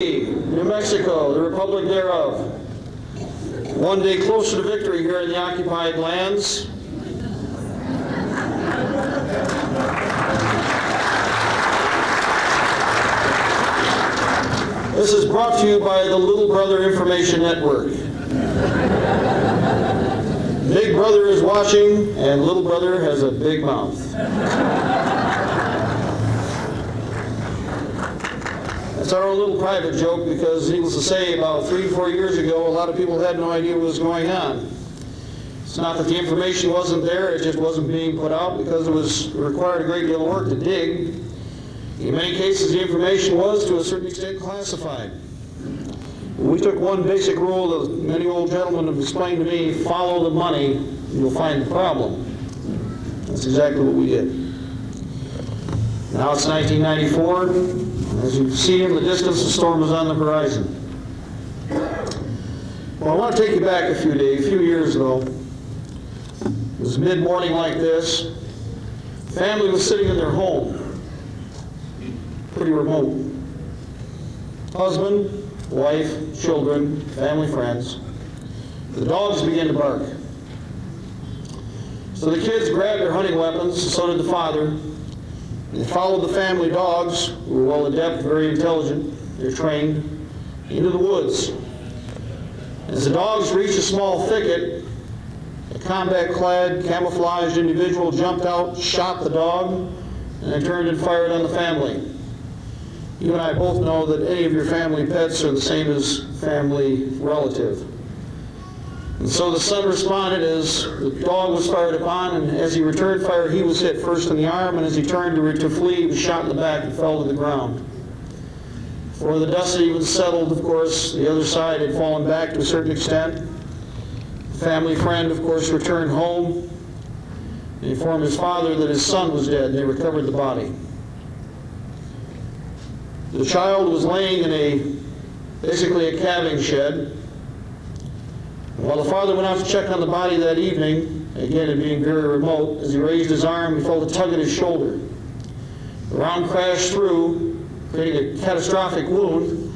New Mexico, the republic thereof. One day closer to victory here in the occupied lands. This is brought to you by the Little Brother Information Network. Big Brother is watching, and Little Brother has a big mouth. It's our own little private joke because, needless to say, about three, or four years ago, a lot of people had no idea what was going on. It's not that the information wasn't there, it just wasn't being put out because it was required a great deal of work to dig. In many cases, the information was, to a certain extent, classified. We took one basic rule that many old gentlemen have explained to me, follow the money, you'll find the problem. That's exactly what we did. Now it's 1994. As you see in the distance, the storm is on the horizon. Well, I want to take you back a few days, a few years ago. It was mid-morning like this. Family was sitting in their home, pretty remote. Husband, wife, children, family, friends. The dogs began to bark. So the kids grabbed their hunting weapons, so did the father. They followed the family dogs, who were well adept, very intelligent, they're trained, into the woods. As the dogs reached a small thicket, a combat-clad, camouflaged individual jumped out, shot the dog, and then turned and fired on the family. You and I both know that any of your family pets are the same as family relative. And so the son responded as the dog was fired upon, and as he returned fire, he was hit first in the arm, and as he turned to, to flee, he was shot in the back and fell to the ground. Before the dust had even settled, of course, the other side had fallen back to a certain extent. The family friend, of course, returned home and informed his father that his son was dead, and they recovered the body. The child was laying in a, basically a calving shed. While the father went out to check on the body that evening, again it being very remote, as he raised his arm, he felt a tug at his shoulder. The round crashed through, creating a catastrophic wound,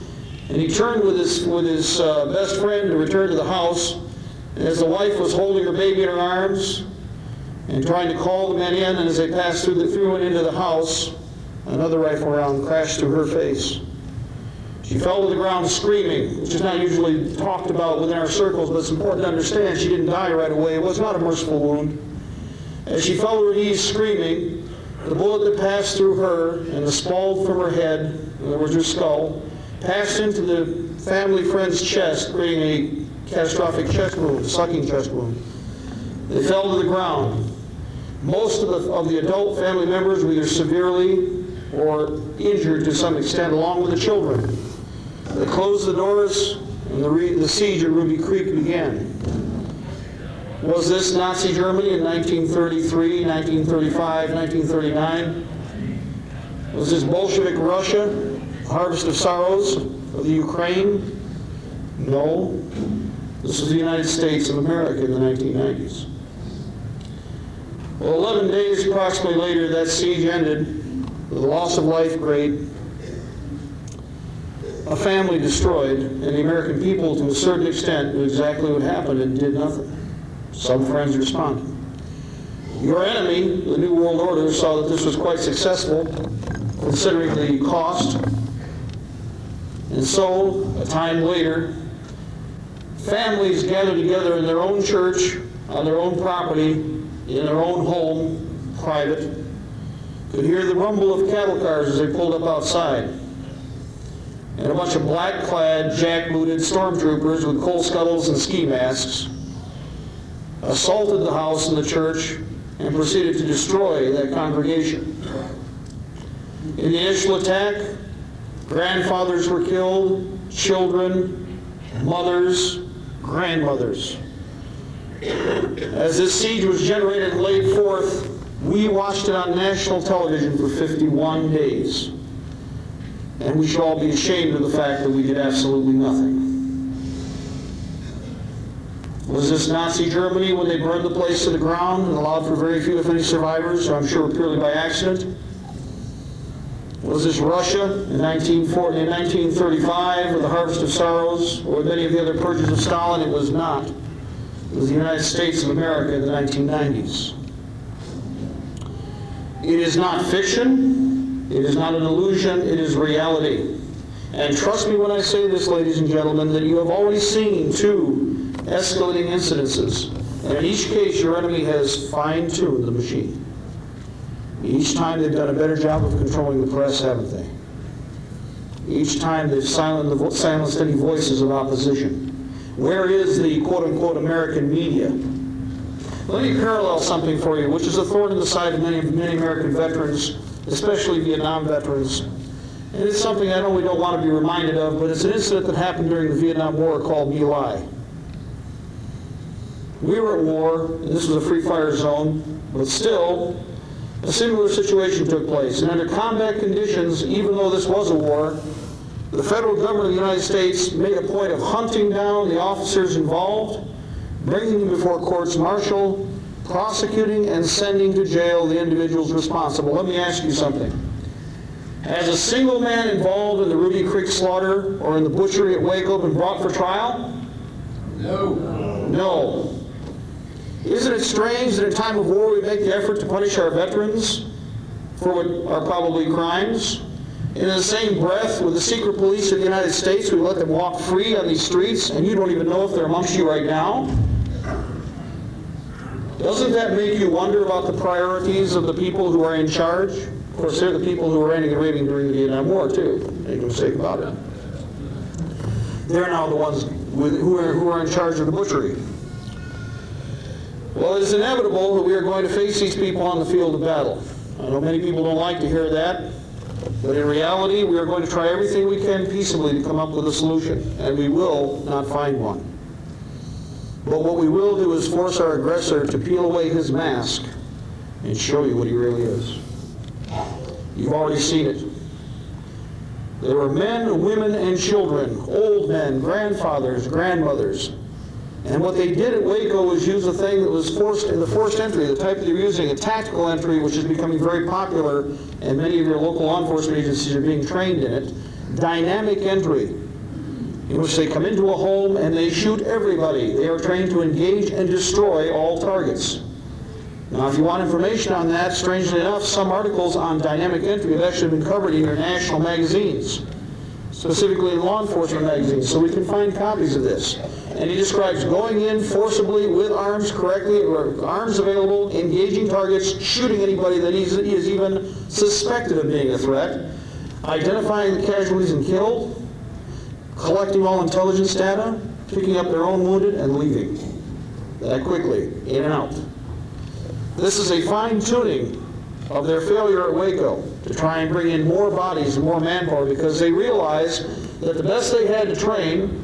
and he turned with his, with his uh, best friend to return to the house. And as the wife was holding her baby in her arms and trying to call the men in, and as they passed through, the, through and into the house, Another rifle round crashed through her face. She fell to the ground screaming, which is not usually talked about within our circles, but it's important to understand she didn't die right away. It was not a merciful wound. As she fell to her knees screaming, the bullet that passed through her and the spalled from her head, in other words, her skull, passed into the family friend's chest, creating a catastrophic chest wound, a sucking chest wound. They fell to the ground. Most of the, of the adult family members were either severely or injured to some extent, along with the children. They closed the doors, and the, the siege at Ruby Creek began. Was this Nazi Germany in 1933, 1935, 1939? Was this Bolshevik Russia, harvest of sorrows of the Ukraine? No. This was the United States of America in the 1990s. Well, 11 days approximately later, that siege ended with the loss of life great, a family destroyed, and the American people, to a certain extent, knew exactly what happened and did nothing. Some friends responded. Your enemy, the New World Order, saw that this was quite successful, considering the cost. And so, a time later, families gathered together in their own church, on their own property, in their own home, private, could hear the rumble of cattle cars as they pulled up outside. And a bunch of black-clad, jackbooted stormtroopers with coal scuttles and ski masks assaulted the house and the church and proceeded to destroy that congregation. In the initial attack, grandfathers were killed, children, mothers, grandmothers. As this siege was generated and laid forth, we watched it on national television for 51 days. And we should all be ashamed of the fact that we did absolutely nothing. Was this Nazi Germany when they burned the place to the ground and allowed for very few, if any, survivors, I'm sure purely by accident? Was this Russia in 1940, in 1935 with the Harvest of Sorrows, or many of the other purges of Stalin? It was not. It was the United States of America in the 1990s. It is not fiction. It is not an illusion. It is reality. And trust me when I say this, ladies and gentlemen, that you have already seen two escalating incidences. And in each case, your enemy has fine-tuned the machine. Each time they've done a better job of controlling the press, haven't they? Each time they've silenced, silenced any voices of opposition. Where is the quote-unquote American media? Let me parallel something for you, which is a thorn in the side of many, many American veterans, especially Vietnam veterans. And it's something I know we don't want to be reminded of, but it's an incident that happened during the Vietnam War called My. We were at war, and this was a free fire zone, but still, a similar situation took place. And under combat conditions, even though this was a war, the federal government of the United States made a point of hunting down the officers involved, bringing them before courts martial, prosecuting and sending to jail the individuals responsible. Let me ask you something. Has a single man involved in the Ruby Creek slaughter or in the butchery at Waco been brought for trial? No. No. Isn't it strange that in time of war we make the effort to punish our veterans for what are probably crimes? And in the same breath, with the secret police of the United States, we let them walk free on these streets, and you don't even know if they're amongst you right now? Doesn't that make you wonder about the priorities of the people who are in charge? Of course, they're the people who were ranting and raving during the Vietnam War, too. Make no mistake about it. They're now the ones with, who, are, who are in charge of the butchery. Well, it is inevitable that we are going to face these people on the field of battle. I know many people don't like to hear that, but in reality, we are going to try everything we can peaceably to come up with a solution, and we will not find one. But what we will do is force our aggressor to peel away his mask and show you what he really is. You've already seen it. There were men, women, and children, old men, grandfathers, grandmothers, and what they did at Waco was use a thing that was forced in the forced entry, the type that they're using, a tactical entry, which is becoming very popular, and many of your local law enforcement agencies are being trained in it. Dynamic entry, in which they come into a home and they shoot everybody. They are trained to engage and destroy all targets. Now, if you want information on that, strangely enough, some articles on dynamic entry have actually been covered in your national magazines, specifically law enforcement magazines, so we can find copies of this and he describes going in forcibly with arms correctly, or arms available, engaging targets, shooting anybody that is even suspected of being a threat, identifying the casualties and killed, collecting all intelligence data, picking up their own wounded, and leaving that quickly, in and out. This is a fine-tuning of their failure at Waco to try and bring in more bodies and more manpower because they realized that the best they had to train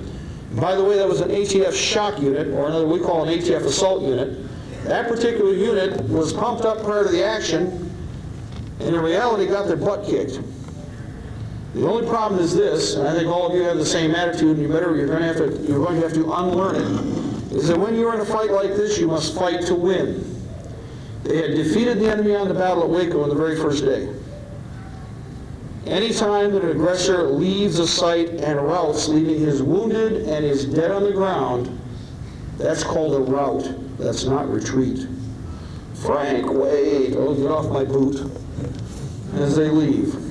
by the way, that was an ATF shock unit, or another we call an ATF assault unit. That particular unit was pumped up prior to the action, and in reality got their butt kicked. The only problem is this, and I think all of you have the same attitude, and you better you're going to have to you're going to have to unlearn it. Is that when you're in a fight like this, you must fight to win. They had defeated the enemy on the battle at Waco on the very first day. Anytime that an aggressor leaves a site and routes, leaving his wounded and his dead on the ground, that's called a rout. That's not retreat. Frank, wait. Oh, get off my boot. As they leave.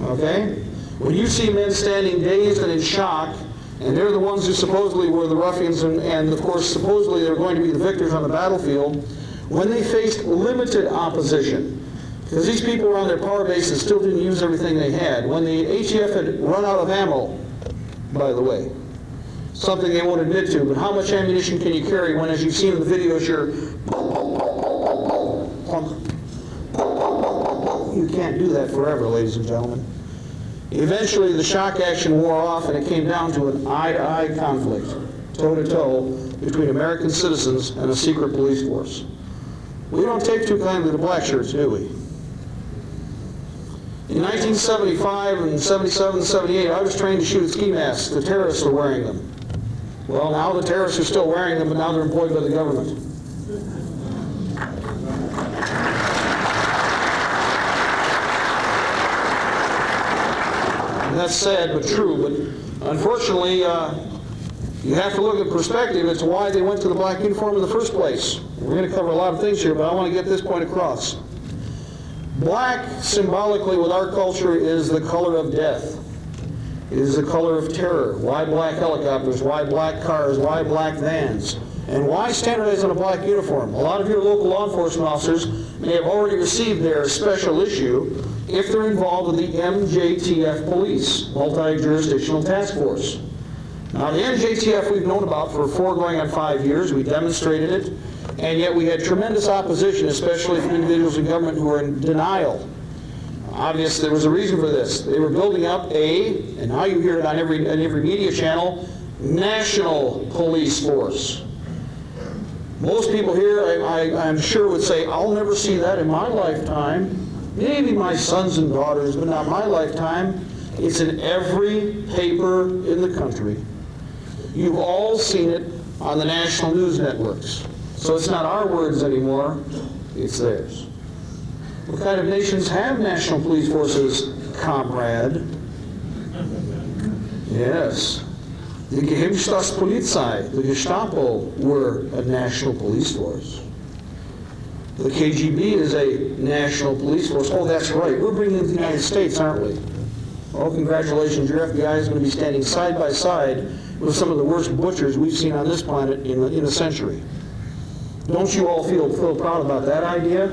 Okay? When you see men standing dazed and in shock, and they're the ones who supposedly were the ruffians, and, and of course, supposedly they're going to be the victors on the battlefield, when they faced limited opposition, because these people were on their power base and still didn't use everything they had. When the ATF had run out of ammo, by the way, something they won't admit to, but how much ammunition can you carry when, as you've seen in the videos, you're you can't do that forever, ladies and gentlemen. Eventually, the shock action wore off, and it came down to an eye-to-eye conflict, toe-to-toe, between American citizens and a secret police force. We don't take too kindly to black shirts, do we? In 1975 and 77 and 78, I was trained to shoot ski masks. The terrorists were wearing them. Well, now the terrorists are still wearing them, but now they're employed by the government. That's sad but true. But unfortunately, uh, you have to look at perspective as to why they went to the black uniform in the first place. We're going to cover a lot of things here, but I want to get this point across. Black, symbolically with our culture, is the color of death. It is the color of terror. Why black helicopters? Why black cars? Why black vans? And why standardize on a black uniform? A lot of your local law enforcement officers may have already received their special issue if they're involved with the MJTF Police, Multi-Jurisdictional Task Force. Now, the MJTF we've known about for four going on five years. We demonstrated it, and yet we had tremendous opposition, especially from individuals in government who were in denial. Obviously, there was a reason for this. They were building up a, and now you hear it on every, on every media channel, national police force. Most people here, I, I, I'm sure, would say, I'll never see that in my lifetime. Maybe my sons and daughters, but not my lifetime. It's in every paper in the country. You've all seen it on the national news networks. So it's not our words anymore, it's theirs. What kind of nations have national police forces, comrade? Yes. The Geheimstaatspolizei, the Gestapo, were a national police force. The KGB is a national police force. Oh, that's right. We're bringing in the United States, aren't we? Oh, congratulations. Your FBI is going to be standing side by side with some of the worst butchers we've seen on this planet in, in a century. Don't you all feel, feel proud about that idea?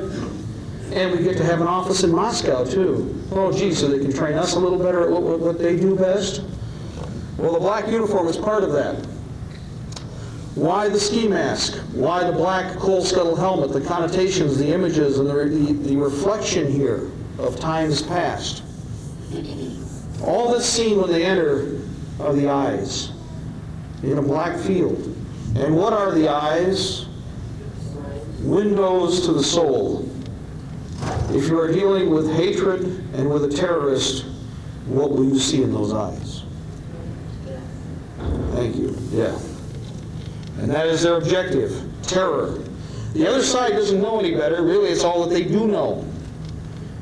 And we get to have an office in Moscow, too. Oh, gee, so they can train us a little better at what, what they do best? Well, the black uniform is part of that. Why the ski mask? Why the black coal scuttle helmet? The connotations, the images, and the, the, the reflection here of times past. All that's seen when they enter are the eyes in a black field. And what are the eyes? Windows to the soul. If you are dealing with hatred and with a terrorist, what will you see in those eyes? Thank you. Yeah. And that is their objective terror. The other side doesn't know any better. Really, it's all that they do know.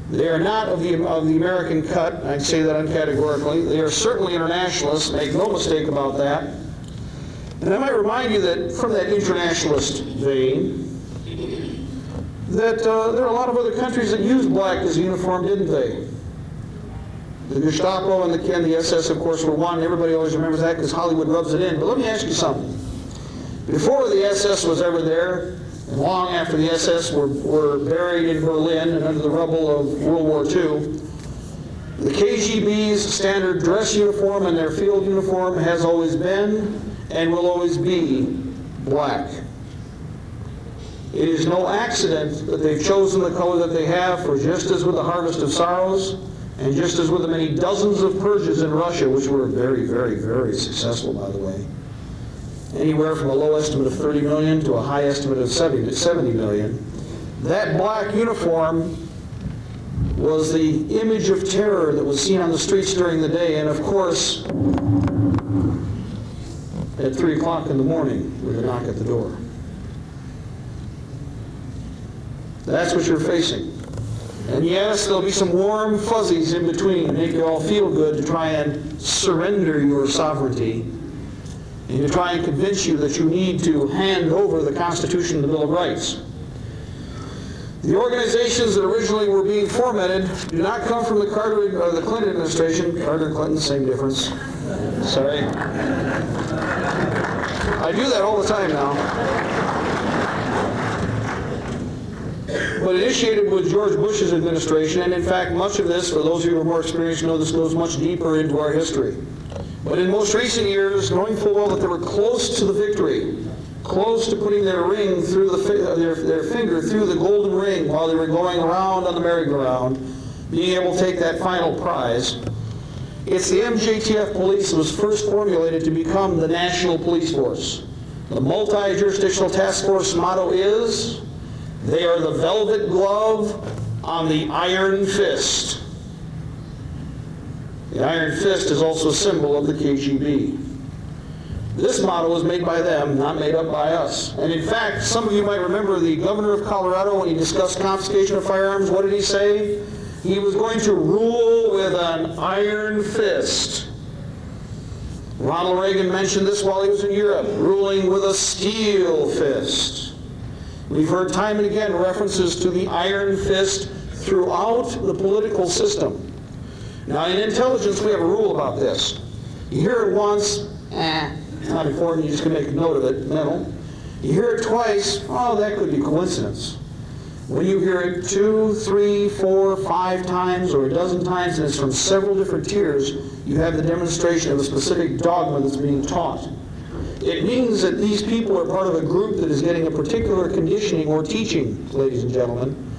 They are not of the, of the American cut. I'd say that uncategorically. They are certainly internationalists. Make no mistake about that. And I might remind you that from that internationalist vein, that uh, there are a lot of other countries that used black as a uniform, didn't they? The Gestapo and the, and the SS, of course, were one. Everybody always remembers that because Hollywood rubs it in. But let me ask you something. Before the SS was ever there, and long after the SS were, were buried in Berlin and under the rubble of World War II, the KGB's standard dress uniform and their field uniform has always been and will always be black. It is no accident that they've chosen the color that they have, for just as with the Harvest of Sorrows, and just as with the many dozens of purges in Russia, which were very, very, very successful, by the way, anywhere from a low estimate of 30 million to a high estimate of 70, 70 million, that black uniform was the image of terror that was seen on the streets during the day, and of course, at 3 o'clock in the morning with a knock at the door. That's what you're facing. And yes, there'll be some warm fuzzies in between to make you all feel good to try and surrender your sovereignty to try and convince you that you need to hand over the Constitution and the Bill of Rights. The organizations that originally were being fomented do not come from the Carter or the Clinton administration. Carter and Clinton, same difference. Sorry. I do that all the time now. But initiated with George Bush's administration, and in fact, much of this, for those of you who are more experienced, know this goes much deeper into our history. But in most recent years, knowing full well that they were close to the victory, close to putting their ring through the uh, their, their finger through the golden ring while they were going around on the merry-go-round, being able to take that final prize. It's the MJTF police that was first formulated to become the national police force. The multi-jurisdictional task force motto is, they are the velvet glove on the iron fist. The iron fist is also a symbol of the KGB. This model was made by them, not made up by us. And in fact, some of you might remember the governor of Colorado when he discussed confiscation of firearms. What did he say? He was going to rule with an iron fist. Ronald Reagan mentioned this while he was in Europe, ruling with a steel fist. We've heard time and again references to the iron fist throughout the political system. Now, in intelligence, we have a rule about this. You hear it once, eh, not important, you just can make a note of it, mental. You hear it twice, oh, that could be coincidence. When you hear it two, three, four, five times, or a dozen times, and it's from several different tiers, you have the demonstration of a specific dogma that's being taught. It means that these people are part of a group that is getting a particular conditioning or teaching, ladies and gentlemen,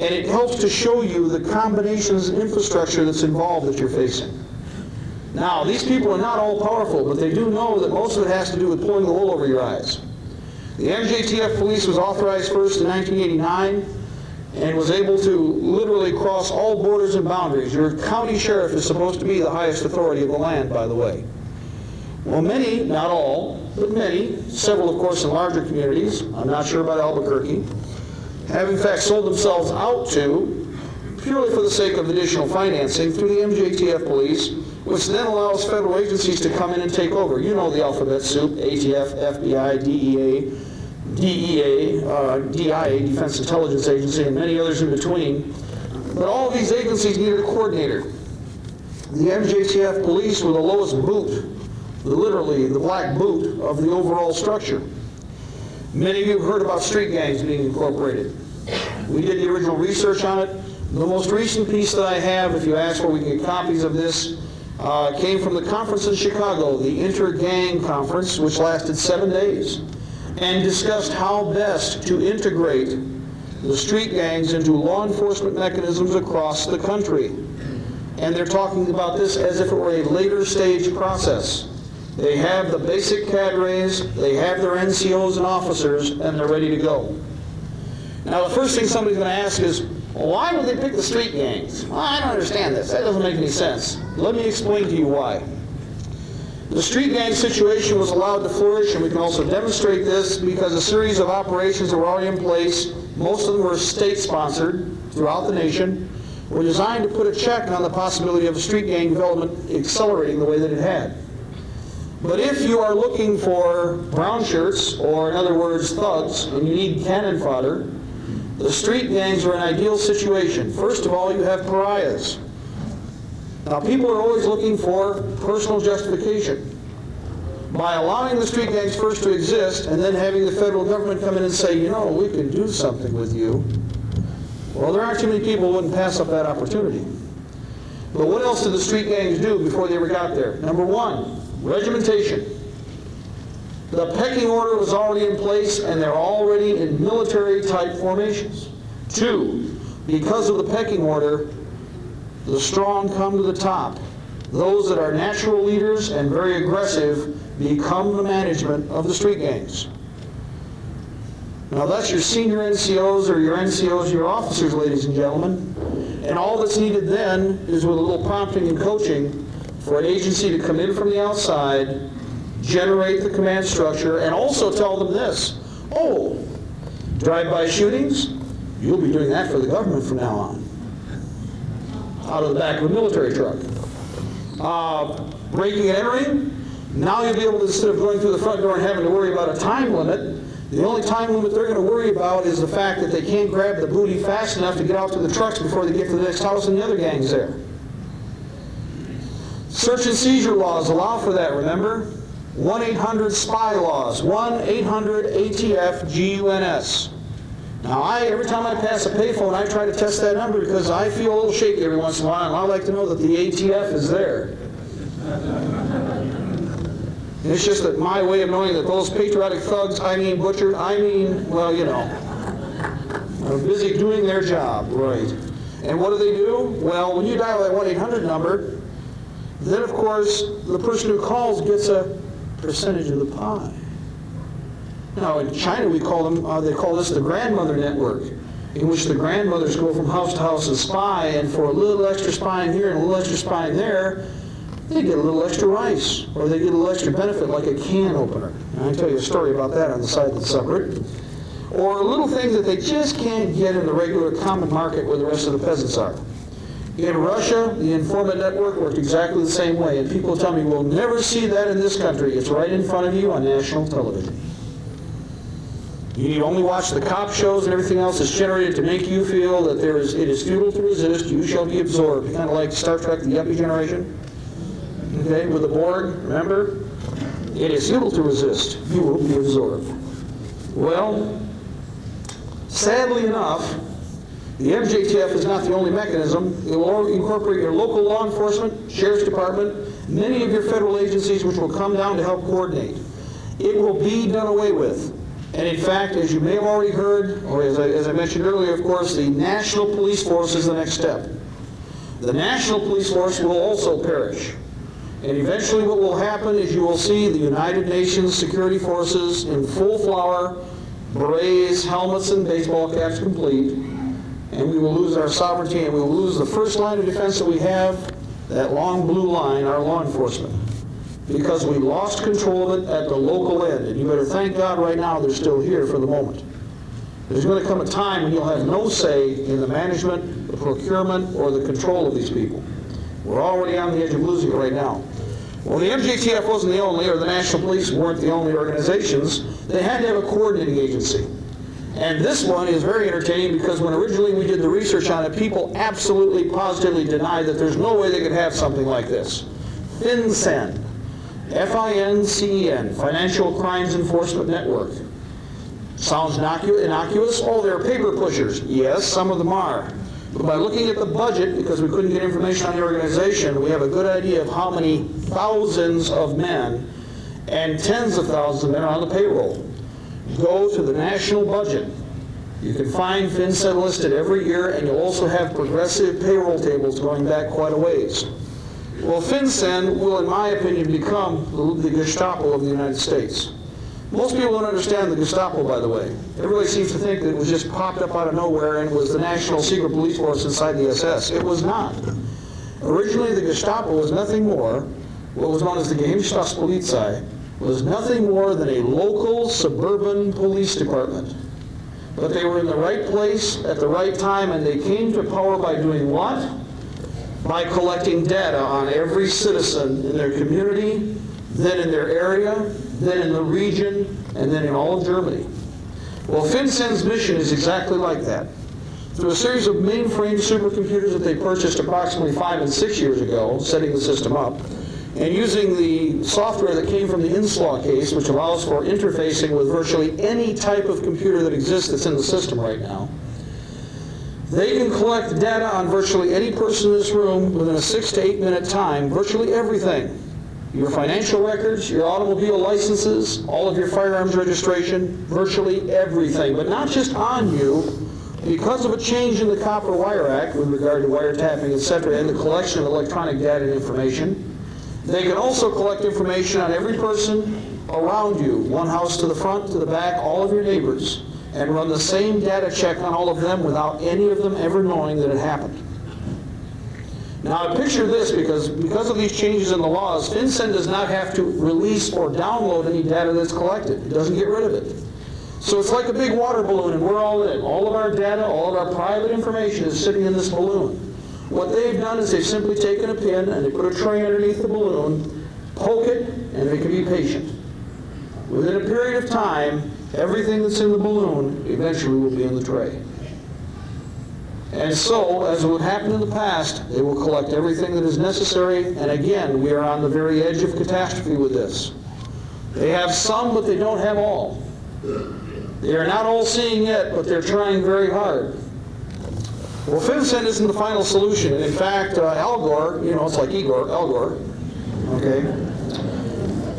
and it helps to show you the combinations and infrastructure that's involved that you're facing. Now, these people are not all powerful, but they do know that most of it has to do with pulling the wool over your eyes. The MJTF police was authorized first in 1989 and was able to literally cross all borders and boundaries. Your county sheriff is supposed to be the highest authority of the land, by the way. Well, many, not all, but many, several, of course, in larger communities, I'm not sure about Albuquerque, have in fact sold themselves out to, purely for the sake of additional financing, through the MJTF police, which then allows federal agencies to come in and take over. You know the alphabet soup, ATF, FBI, DEA, DEA, uh, DIA, Defense Intelligence Agency, and many others in between. But all of these agencies needed a coordinator. The MJTF police were the lowest boot, literally the black boot of the overall structure. Many of you have heard about street gangs being incorporated. We did the original research on it. The most recent piece that I have, if you ask where we can get copies of this, uh, came from the conference in Chicago, the Inter-Gang Conference, which lasted seven days, and discussed how best to integrate the street gangs into law enforcement mechanisms across the country. And they're talking about this as if it were a later stage process. They have the basic cadres, they have their NCOs and officers, and they're ready to go. Now, the first thing somebody's going to ask is, why would they pick the street gangs? Well, I don't understand this. That doesn't make any sense. Let me explain to you why. The street gang situation was allowed to flourish, and we can also demonstrate this because a series of operations that were already in place, most of them were state-sponsored throughout the nation, were designed to put a check on the possibility of a street gang development accelerating the way that it had. But if you are looking for brown shirts, or in other words, thugs, and you need cannon fodder, the street gangs are an ideal situation. First of all, you have pariahs. Now, people are always looking for personal justification. By allowing the street gangs first to exist and then having the federal government come in and say, you know, we can do something with you, well, there aren't too many people who wouldn't pass up that opportunity. But what else did the street gangs do before they ever got there? Number one, regimentation. The pecking order was already in place and they're already in military type formations. Two, because of the pecking order, the strong come to the top. Those that are natural leaders and very aggressive become the management of the street gangs. Now that's your senior NCOs or your NCOs, your officers, ladies and gentlemen. And all that's needed then is with a little prompting and coaching for an agency to come in from the outside, generate the command structure, and also tell them this, oh, drive-by shootings, you'll be doing that for the government from now on. Out of the back of a military truck. Uh, breaking and entering, now you'll be able to, instead of going through the front door and having to worry about a time limit, the only time limit they're going to worry about is the fact that they can't grab the booty fast enough to get out to the trucks before they get to the next house and the other gang's there. Search and seizure laws allow for that, remember? 1-800-SPY laws, 1-800-ATF-GUNS. Now, I, every time I pass a payphone, I try to test that number because I feel a little shaky every once in a while, and I like to know that the ATF is there. And it's just that my way of knowing that those patriotic thugs, I mean butchered, I mean, well, you know, are busy doing their job, right. And what do they do? Well, when you dial that 1-800 number, then of course the person who calls gets a percentage of the pie. Now in China we call them, uh, they call this the grandmother network, in which the grandmothers go from house to house and spy, and for a little extra spying here and a little extra spying there, they get a little extra rice, or they get a little extra benefit like a can opener. And I tell you a story about that on the side that's separate. Or a little things that they just can't get in the regular common market where the rest of the peasants are. In Russia, the informant network worked exactly the same way, and people tell me we'll never see that in this country. It's right in front of you on national television. You only watch the cop shows and everything else that's generated to make you feel that there is, it is futile to resist, you shall be absorbed. Kind of like Star Trek, the Yuppie generation. Okay, with the Borg, remember? It is futile to resist, you will be absorbed. Well, sadly enough, the MJTF is not the only mechanism. It will incorporate your local law enforcement, sheriff's department, many of your federal agencies which will come down to help coordinate. It will be done away with. And in fact, as you may have already heard, or as I, as I mentioned earlier, of course, the National Police Force is the next step. The National Police Force will also perish. And eventually what will happen is you will see the United Nations security forces in full flower, berets, helmets, and baseball caps complete, and we will lose our sovereignty and we will lose the first line of defense that we have, that long blue line, our law enforcement because we lost control of it at the local end. And you better thank God right now they're still here for the moment. There's going to come a time when you'll have no say in the management, the procurement, or the control of these people. We're already on the edge of losing it right now. Well, the MJTF wasn't the only, or the National Police weren't the only organizations. They had to have a coordinating agency. And this one is very entertaining because when originally we did the research on it, people absolutely positively denied that there's no way they could have something like this. FinCEN. F-I-N-C-E-N, Financial Crimes Enforcement Network. Sounds innocuous? Oh, they're paper pushers. Yes, some of them are. But by looking at the budget, because we couldn't get information on the organization, we have a good idea of how many thousands of men and tens of thousands of men are on the payroll. Go to the national budget. You can find FinCEN listed every year, and you'll also have progressive payroll tables going back quite a ways. Well, FinCEN will, in my opinion, become the Gestapo of the United States. Most people don't understand the Gestapo, by the way. Everybody seems to think that it was just popped up out of nowhere and was the National Secret Police Force inside the SS. It was not. Originally, the Gestapo was nothing more, what was known as the Geheimstaatspolizei, was nothing more than a local suburban police department. But they were in the right place at the right time, and they came to power by doing what? by collecting data on every citizen in their community, then in their area, then in the region, and then in all of Germany. Well, FinCEN's mission is exactly like that. Through a series of mainframe supercomputers that they purchased approximately five and six years ago, setting the system up, and using the software that came from the Inslaw case, which allows for interfacing with virtually any type of computer that exists that's in the system right now, they can collect data on virtually any person in this room within a six to eight minute time, virtually everything. Your financial records, your automobile licenses, all of your firearms registration, virtually everything. But not just on you, because of a change in the Copper Wire Act with regard to wiretapping, etc., and the collection of electronic data and information, they can also collect information on every person around you, one house to the front, to the back, all of your neighbors and run the same data check on all of them without any of them ever knowing that it happened. Now I picture this because because of these changes in the laws, FinCEN does not have to release or download any data that's collected. It doesn't get rid of it. So it's like a big water balloon and we're all in. All of our data, all of our private information is sitting in this balloon. What they've done is they've simply taken a pin and they put a tray underneath the balloon, poke it, and they can be patient. Within a period of time, everything that's in the balloon eventually will be in the tray. And so, as would happen in the past, they will collect everything that is necessary. And again, we are on the very edge of catastrophe with this. They have some, but they don't have all. They are not all seeing yet, but they're trying very hard. Well, FinCEN isn't the final solution. In fact, uh, Al Gore, you know, it's like Igor, Al Gore, okay?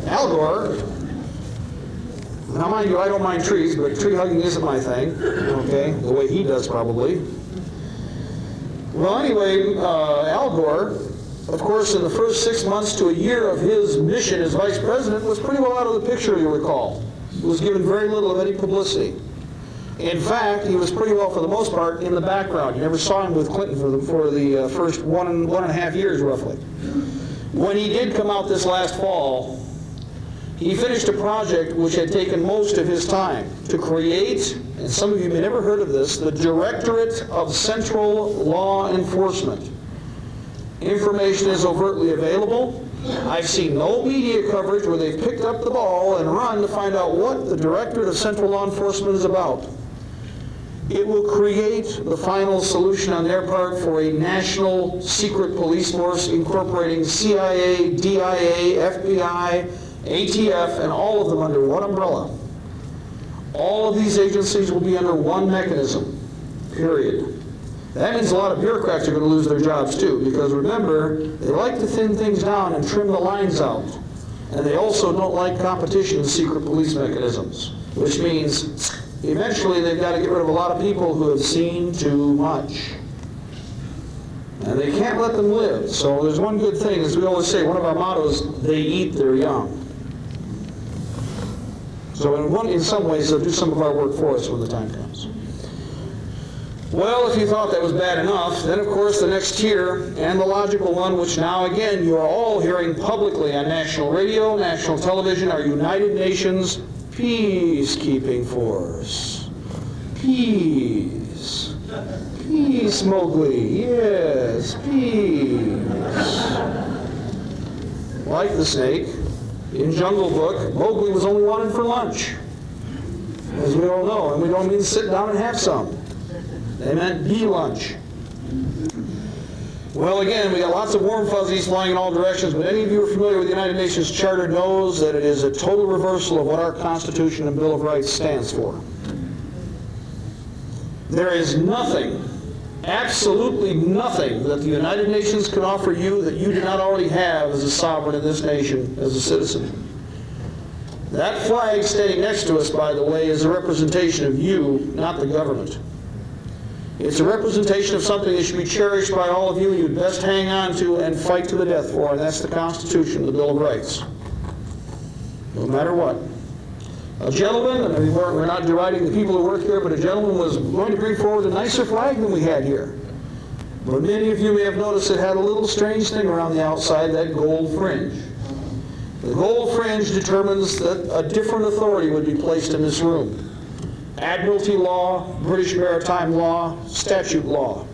Al Gore now, mind you, I don't mind trees, but tree hugging isn't my thing, okay, the way he does probably. Well, anyway, uh, Al Gore, of course, in the first six months to a year of his mission as vice president, was pretty well out of the picture, you recall. Was given very little of any publicity. In fact, he was pretty well, for the most part, in the background. You never saw him with Clinton for the, for the uh, first one, one and a half years, roughly. When he did come out this last fall, he finished a project which had taken most of his time to create, and some of you may never heard of this, the Directorate of Central Law Enforcement. Information is overtly available. I've seen no media coverage where they've picked up the ball and run to find out what the Directorate of Central Law Enforcement is about. It will create the final solution on their part for a national secret police force incorporating CIA, DIA, FBI, ATF, and all of them under one umbrella. All of these agencies will be under one mechanism, period. That means a lot of bureaucrats are going to lose their jobs too, because remember, they like to thin things down and trim the lines out. And they also don't like competition in secret police mechanisms, which means eventually they've got to get rid of a lot of people who have seen too much. And they can't let them live. So there's one good thing, as we always say, one of our mottos, they eat their young. So in, one, in some ways, they'll do some of our work for us when the time comes. Well, if you thought that was bad enough, then of course the next tier, and the logical one, which now again you are all hearing publicly on national radio, national television, our United Nations peacekeeping force. Peace. Peace, Mowgli. Yes, peace. Like the snake, in Jungle Book, Mowgli was only wanted for lunch, as we all know, and we don't mean sit down and have some. They meant be lunch. Well, again, we got lots of warm fuzzies flying in all directions, but any of you who are familiar with the United Nations Charter knows that it is a total reversal of what our Constitution and Bill of Rights stands for. There is nothing, absolutely nothing, that the United Nations can offer you that you do not already have as a sovereign in this nation, as a citizen. That flag standing next to us, by the way, is a representation of you, not the government. It's a representation of something that should be cherished by all of you, you'd best hang on to and fight to the death for, and that's the Constitution, the Bill of Rights. No matter what. A gentleman, and we're not deriding the people who work here, but a gentleman was going to bring forward a nicer flag than we had here. But many of you may have noticed it had a little strange thing around the outside, that gold fringe. The gold fringe determines that a different authority would be placed in this room. Admiralty law, British maritime law, statute law.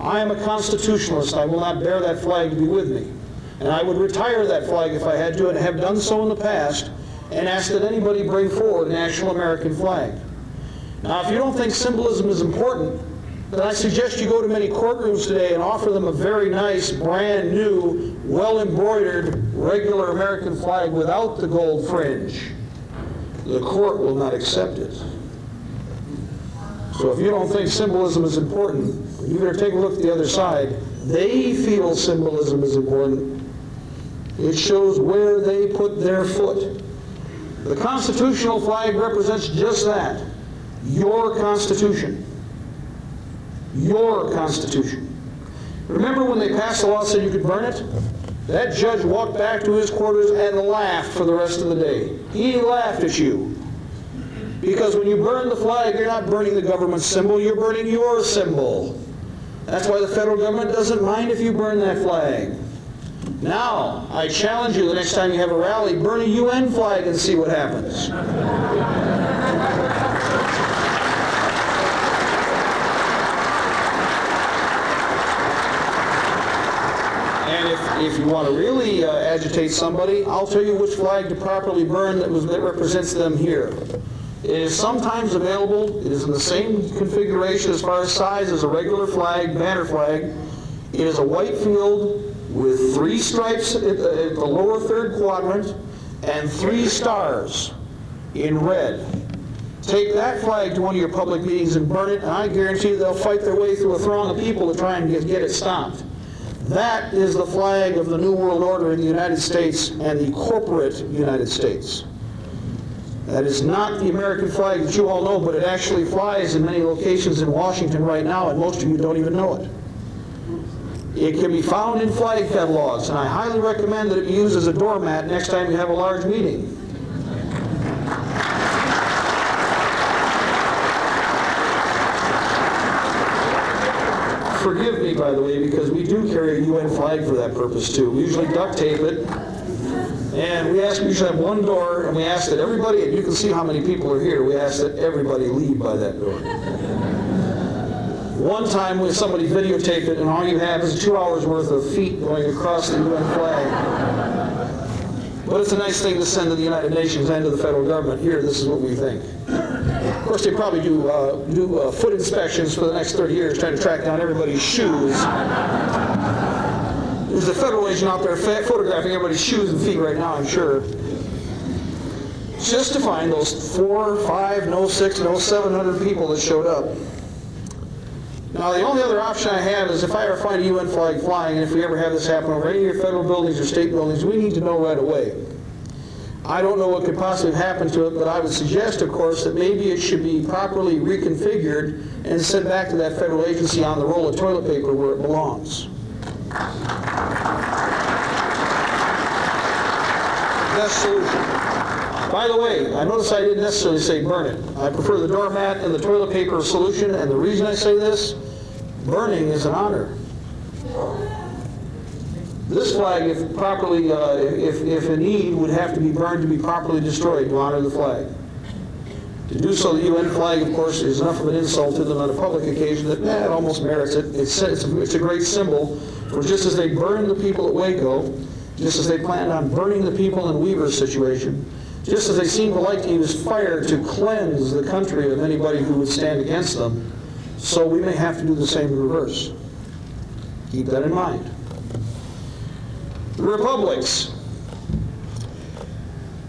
I am a constitutionalist. I will not bear that flag to be with me. And I would retire that flag if I had to, and have done so in the past, and ask that anybody bring forward a national American flag. Now, if you don't think symbolism is important, then I suggest you go to many courtrooms today and offer them a very nice, brand new, well embroidered, regular American flag without the gold fringe. The court will not accept it. So if you don't think symbolism is important, you better take a look at the other side. They feel symbolism is important. It shows where they put their foot. The constitutional flag represents just that. Your Constitution. Your Constitution. Remember when they passed the law said you could burn it? That judge walked back to his quarters and laughed for the rest of the day. He laughed at you. Because when you burn the flag, you're not burning the government symbol, you're burning your symbol. That's why the federal government doesn't mind if you burn that flag. Now, I challenge you the next time you have a rally, burn a UN flag and see what happens. And if, if you want to really uh, agitate somebody, I'll tell you which flag to properly burn that, was, that represents them here. It is sometimes available. It is in the same configuration as far as size as a regular flag, banner flag. It is a white field with three stripes at the, at the lower third quadrant and three stars in red. Take that flag to one of your public meetings and burn it, and I guarantee they'll fight their way through a throng of people to try and get, get it stopped. That is the flag of the New World Order in the United States and the corporate United States. That is not the American flag that you all know, but it actually flies in many locations in Washington right now, and most of you don't even know it. It can be found in flag catalogs, and I highly recommend that it be used as a doormat next time you have a large meeting. Forgive me, by the way, because we do carry a UN flag for that purpose, too. We usually duct tape it, and we ask, we should have one door, and we ask that everybody, and you can see how many people are here, we ask that everybody leave by that door. One time when somebody videotaped it, and all you have is two hours worth of feet going across the UN flag. But it's a nice thing to send to the United Nations and to the federal government. Here, this is what we think. Of course, they probably do uh, do uh, foot inspections for the next 30 years, trying to track down everybody's shoes. There's a federal agent out there photographing everybody's shoes and feet right now, I'm sure. Just to find those four, five, no six, no 700 people that showed up. Now, the only other option I have is if I ever find a UN flag flying, and if we ever have this happen over any of your federal buildings or state buildings, we need to know right away. I don't know what could possibly happen to it, but I would suggest, of course, that maybe it should be properly reconfigured and sent back to that federal agency on the roll of toilet paper where it belongs. Best solution. By the way, I notice I didn't necessarily say burn it. I prefer the doormat and the toilet paper solution, and the reason I say this, burning is an honor. This flag, if properly, uh, if, if in need, would have to be burned to be properly destroyed to honor the flag. To do so, the UN flag, of course, is enough of an insult to them on a public occasion that eh, it almost merits it. It's, it's, it's a great symbol for just as they burned the people at Waco, just as they planned on burning the people in Weaver's situation, just as they seemed to like to use fire to cleanse the country of anybody who would stand against them, so we may have to do the same in reverse. Keep that in mind. The republics.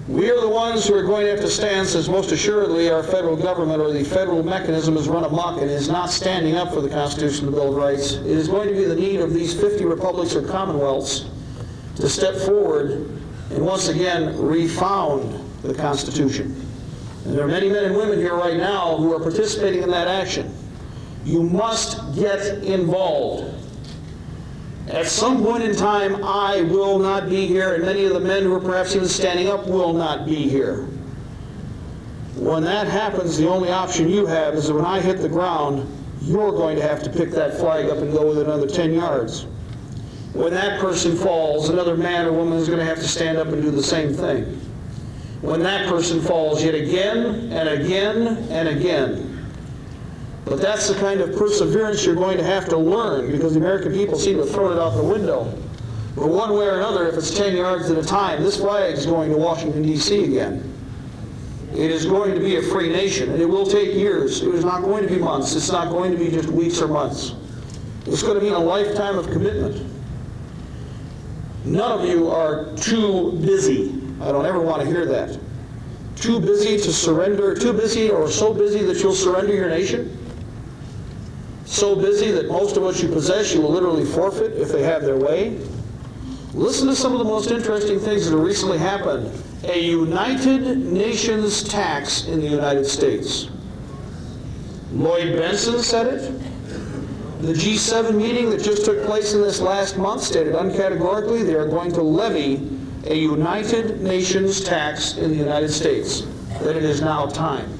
We are the ones who are going to have to stand since most assuredly our federal government or the federal mechanism is run amok and is not standing up for the Constitution and the Bill of Rights. It is going to be the need of these 50 republics or commonwealths to step forward and once again refound the Constitution. And there are many men and women here right now who are participating in that action. You must get involved. At some point in time, I will not be here, and many of the men who are perhaps even standing up will not be here. When that happens, the only option you have is that when I hit the ground, you're going to have to pick that flag up and go with it another 10 yards. When that person falls, another man or woman is going to have to stand up and do the same thing. When that person falls yet again and again and again, but that's the kind of perseverance you're going to have to learn because the American people seem to have thrown it out the window. But one way or another, if it's 10 yards at a time, this flag is going to Washington, D.C. again. It is going to be a free nation, and it will take years. It is not going to be months. It's not going to be just weeks or months. It's going to mean a lifetime of commitment. None of you are too busy. I don't ever want to hear that. Too busy to surrender, too busy or so busy that you'll surrender your nation? So busy that most of what you possess you will literally forfeit if they have their way. Listen to some of the most interesting things that have recently happened. A United Nations tax in the United States. Lloyd Bentsen said it. The G7 meeting that just took place in this last month stated uncategorically they are going to levy a United Nations tax in the United States, that it is now time.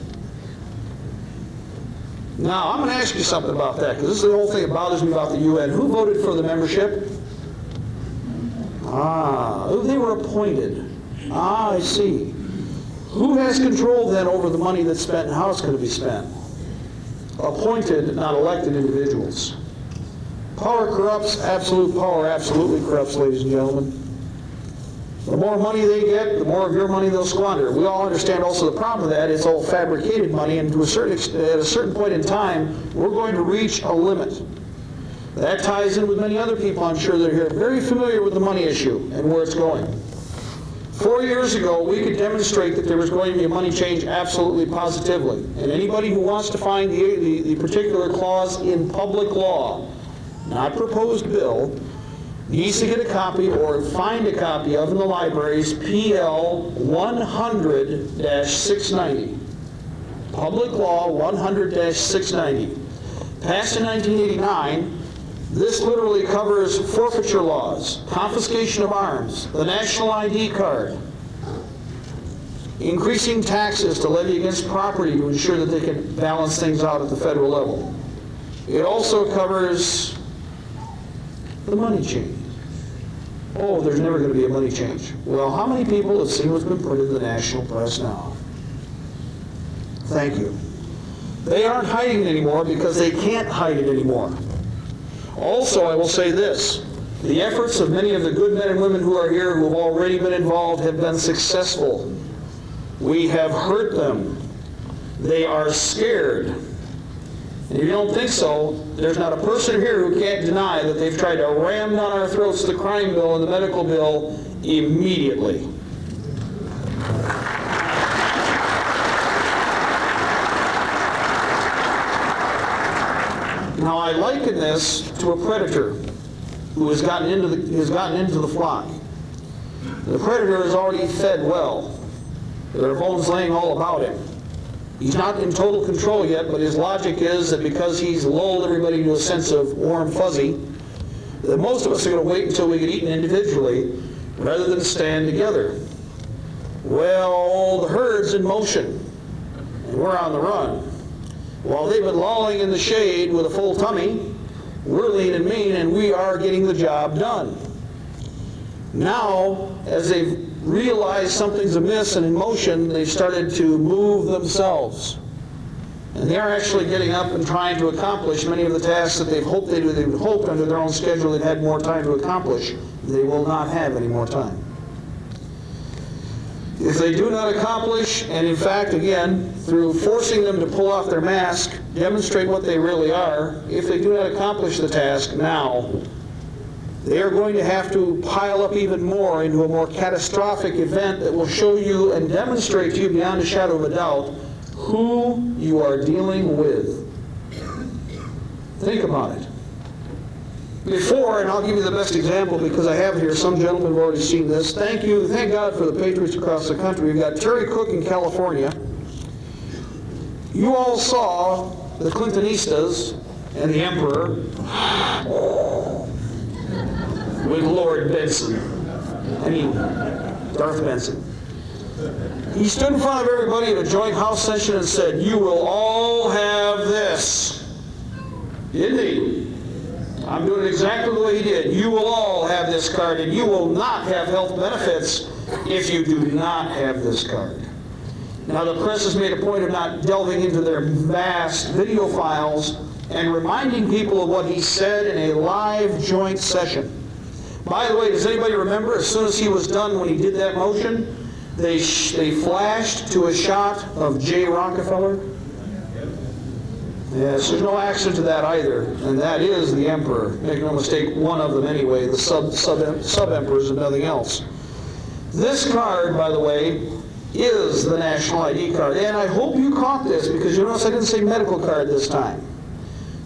Now, I'm going to ask you something about that, because this is the whole thing that bothers me about the UN. Who voted for the membership? Ah, they were appointed. Ah, I see. Who has control then over the money that's spent and how it's going to be spent? Appointed, not elected individuals. Power corrupts, absolute power absolutely corrupts, ladies and gentlemen. The more money they get, the more of your money they'll squander. We all understand also the problem of that. It's all fabricated money, and to a certain at a certain point in time, we're going to reach a limit. That ties in with many other people, I'm sure, that are here, very familiar with the money issue and where it's going. Four years ago, we could demonstrate that there was going to be a money change absolutely positively. And anybody who wants to find the, the, the particular clause in public law, not proposed bill, needs to get a copy or find a copy of in the libraries PL 100-690. Public Law 100-690. Passed in 1989, this literally covers forfeiture laws, confiscation of arms, the national ID card, increasing taxes to levy against property to ensure that they can balance things out at the federal level. It also covers the money change oh, there's never going to be a money change. Well, how many people have seen what's been put in the national press now? Thank you. They aren't hiding it anymore because they can't hide it anymore. Also, I will say this. The efforts of many of the good men and women who are here who have already been involved have been successful. We have hurt them. They are scared. And if you don't think so, there's not a person here who can't deny that they've tried to ram down our throats the crime bill and the medical bill immediately. Now I liken this to a predator who has gotten into the, has gotten into the flock. The predator is already fed well. There are bones laying all about him. He's not in total control yet, but his logic is that because he's lulled everybody into a sense of warm fuzzy, that most of us are going to wait until we get eaten individually rather than stand together. Well, the herd's in motion, and we're on the run. While they've been lolling in the shade with a full tummy, we're lean and mean, and we are getting the job done. Now, as they've realized something's amiss and in motion, they've started to move themselves. And they are actually getting up and trying to accomplish many of the tasks that they've hoped they would, they would hoped under their own schedule they'd had more time to accomplish. They will not have any more time. If they do not accomplish, and in fact, again, through forcing them to pull off their mask, demonstrate what they really are, if they do not accomplish the task now, they are going to have to pile up even more into a more catastrophic event that will show you and demonstrate to you beyond a shadow of a doubt who you are dealing with. Think about it. Before, and I'll give you the best example because I have here, some gentlemen have already seen this. Thank you, thank God for the patriots across the country. We've got Terry Cook in California. You all saw the Clintonistas and the Emperor with Lord Bentsen. I mean, Darth Bentsen. He stood in front of everybody at a joint house session and said, You will all have this. Didn't he? I'm doing exactly the way he did. You will all have this card, and you will not have health benefits if you do not have this card. Now, the press has made a point of not delving into their vast video files and reminding people of what he said in a live joint session. By the way, does anybody remember as soon as he was done when he did that motion, they, they flashed to a shot of Jay Rockefeller? Yes, there's no accident to that either, and that is the emperor. Make no mistake, one of them anyway. The sub sub sub emperors and nothing else. This card, by the way, is the national ID card, and I hope you caught this because you notice I didn't say medical card this time.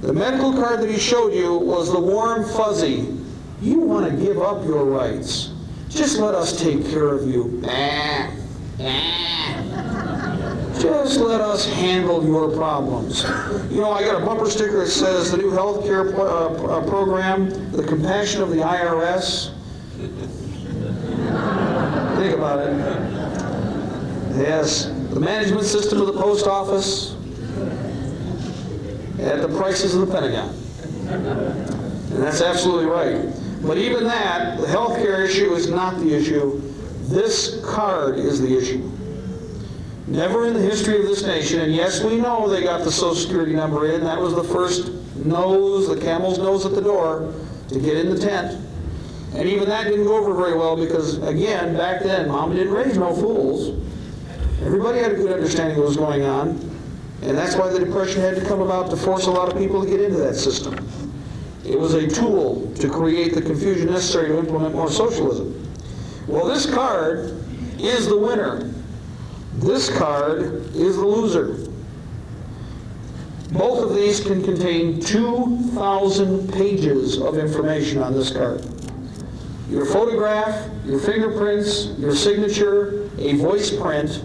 The medical card that he showed you was the warm fuzzy. You want to give up your rights. Just let us take care of you. Just let us handle your problems. You know, I got a bumper sticker that says the new health care uh, uh, program, the compassion of the IRS. Think about it. Yes, the management system of the post office at the prices of the Pentagon. And that's absolutely right. But even that, the health care issue is not the issue. This card is the issue. Never in the history of this nation, and yes, we know they got the Social Security number in. That was the first nose, the camel's nose at the door to get in the tent. And even that didn't go over very well because, again, back then, Mom didn't raise no fools. Everybody had a good understanding of what was going on. And that's why the Depression had to come about to force a lot of people to get into that system. It was a tool to create the confusion necessary to implement more socialism. Well, this card is the winner. This card is the loser. Both of these can contain 2,000 pages of information on this card. Your photograph, your fingerprints, your signature, a voice print,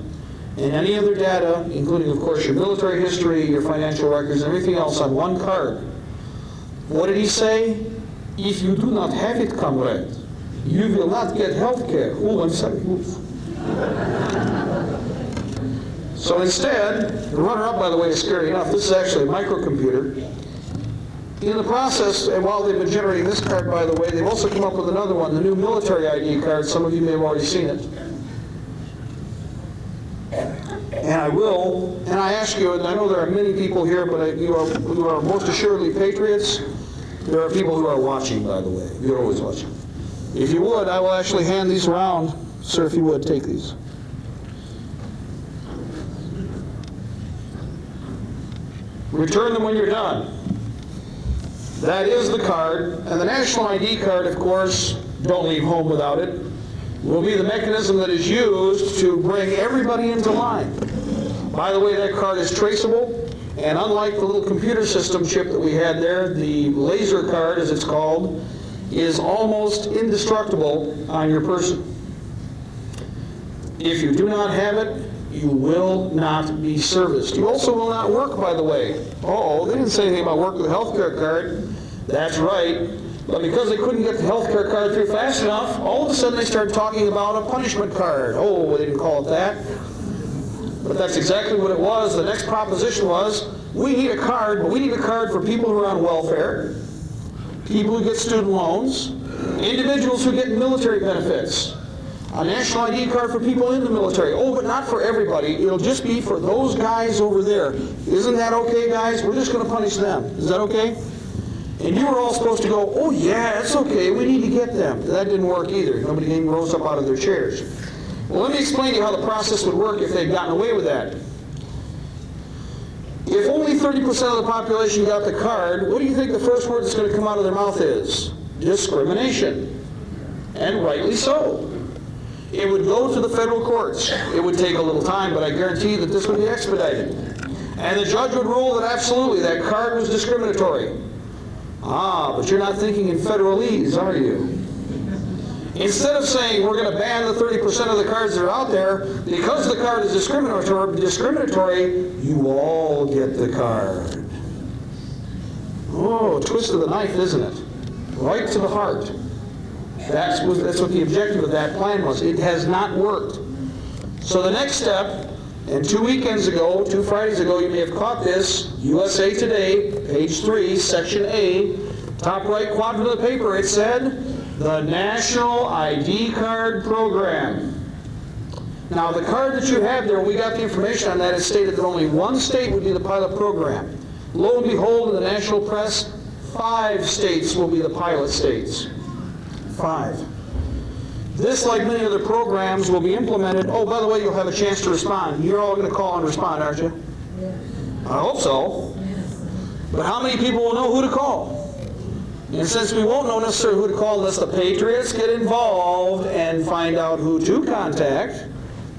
and any other data, including, of course, your military history, your financial records, and everything else on one card. What did he say? If you do not have it, comrade, you will not get health care. Oh, I'm sorry. So instead, the runner-up, by the way, is scary enough. This is actually a microcomputer. In the process, and while they've been generating this card, by the way, they've also come up with another one, the new military ID card. Some of you may have already seen it. And I will, and I ask you, and I know there are many people here, but I- you are, you are most assuredly patriots. There are people who are watching, by the way. You're always watching. If you would, I will actually hand these around. Sir, if you would, take these. Return them when you're done. That is the card. And the national ID card, of course, don't leave home without it, will be the mechanism that is used to bring everybody into line. By the way, that card is traceable, and unlike the little computer system chip that we had there, the laser card, as it's called, is almost indestructible on your person. If you do not have it, you will not be serviced. You also will not work, by the way. Oh, they didn't say anything about work with a health care card. That's right. But because they couldn't get the health care card through fast enough, all of a sudden they started talking about a punishment card. Oh, they didn't call it that. But that's exactly what it was. The next proposition was, we need a card, but we need a card for people who are on welfare, people who get student loans, individuals who get military benefits, a national ID card for people in the military. Oh, but not for everybody. It'll just be for those guys over there. Isn't that okay, guys? We're just going to punish them. Is that okay? And you were all supposed to go, oh yeah, it's okay, we need to get them. That didn't work either. Nobody even rose up out of their chairs. Well, let me explain to you how the process would work if they'd gotten away with that. If only 30% of the population got the card, what do you think the first word that's going to come out of their mouth is? Discrimination. And rightly so. It would go to the federal courts. It would take a little time, but I guarantee that this would be expedited. And the judge would rule that absolutely that card was discriminatory. Ah, but you're not thinking in federalese, are you? Instead of saying we're going to ban the 30% of the cards that are out there, because the card is discriminatory, you all get the card. Oh, twist of the knife, isn't it? Right to the heart. That's what, that's what the objective of that plan was. It has not worked. So the next step, and two weekends ago, two Fridays ago, you may have caught this, USA Today, page 3, section A, top right quadrant of the paper, it said, the National ID Card Program. Now, the card that you have there, we got the information on that, it stated that only one state would be the pilot program. Lo and behold, in the national press, five states will be the pilot states. Five. This, like many other programs, will be implemented. Oh, by the way, you'll have a chance to respond. You're all going to call and respond, aren't you? I hope so. But how many people will know who to call? And since we won't know necessarily who to call unless the Patriots get involved and find out who to contact,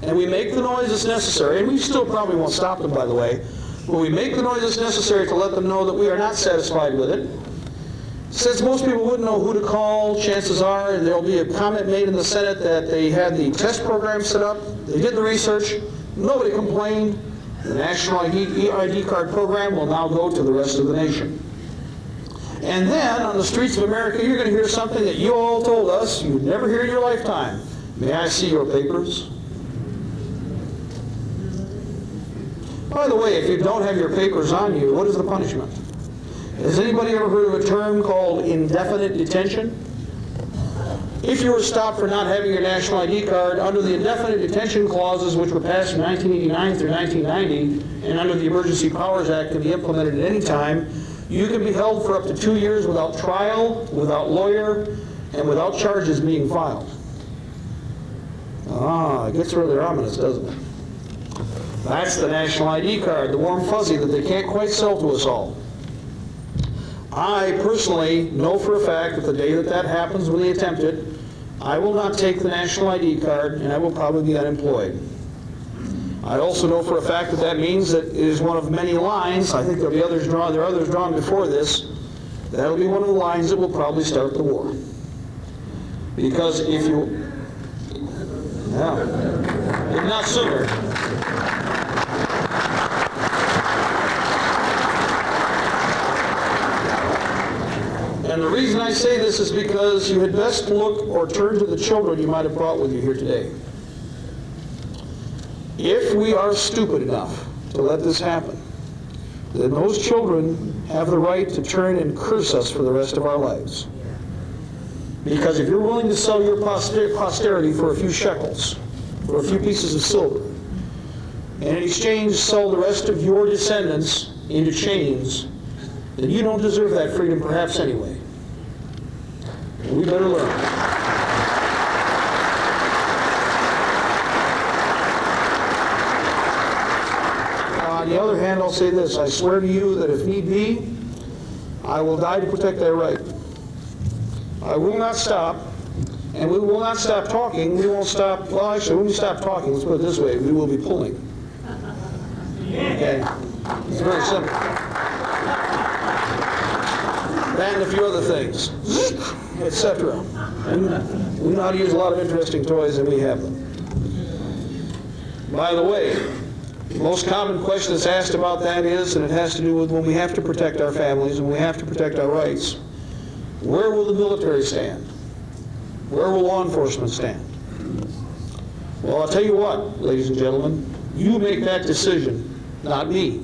and we make the noise that's necessary, and we still probably won't stop them, by the way, but we make the noise that's necessary to let them know that we are not satisfied with it. Since most people wouldn't know who to call, chances are there will be a comment made in the Senate that they had the test program set up, they did the research, nobody complained, the National ID, ID card program will now go to the rest of the nation. And then on the streets of America, you're going to hear something that you all told us you'd never hear in your lifetime. May I see your papers? By the way, if you don't have your papers on you, what is the punishment? Has anybody ever heard of a term called indefinite detention? If you were stopped for not having your national ID card under the indefinite detention clauses which were passed in 1989 through 1990 and under the Emergency Powers Act can be implemented at any time, you can be held for up to two years without trial, without lawyer, and without charges being filed. Ah, it gets rather ominous, doesn't it? That's the national ID card, the warm fuzzy that they can't quite sell to us all. I personally know for a fact that the day that that happens, when they attempt it, I will not take the national ID card and I will probably be unemployed. I also know for a fact that that means that it is one of many lines, I think there'll be others drawn, there are others drawn before this, that'll be one of the lines that will probably start the war. Because if you, yeah, if not sooner, And the reason I say this is because you had best look or turn to the children you might have brought with you here today. If we are stupid enough to let this happen, then those children have the right to turn and curse us for the rest of our lives. Because if you're willing to sell your posterity for a few shekels, for a few pieces of silver, and in exchange sell the rest of your descendants into chains, then you don't deserve that freedom perhaps anyway. We better learn. On the other hand, I'll say this, I swear to you that if need be, I will die to protect that right. I will not stop, and we will not stop talking. We won't stop, well, actually, when we stop talking, let's put it this way, we will be pulling. Okay? It's very simple. That and a few other things, etc. We know how to use a lot of interesting toys, and we have them. By the way, most common question that's asked about that is, and it has to do with when we have to protect our families and we have to protect our rights, where will the military stand? Where will law enforcement stand? Well, I'll tell you what, ladies and gentlemen, you make that decision, not me.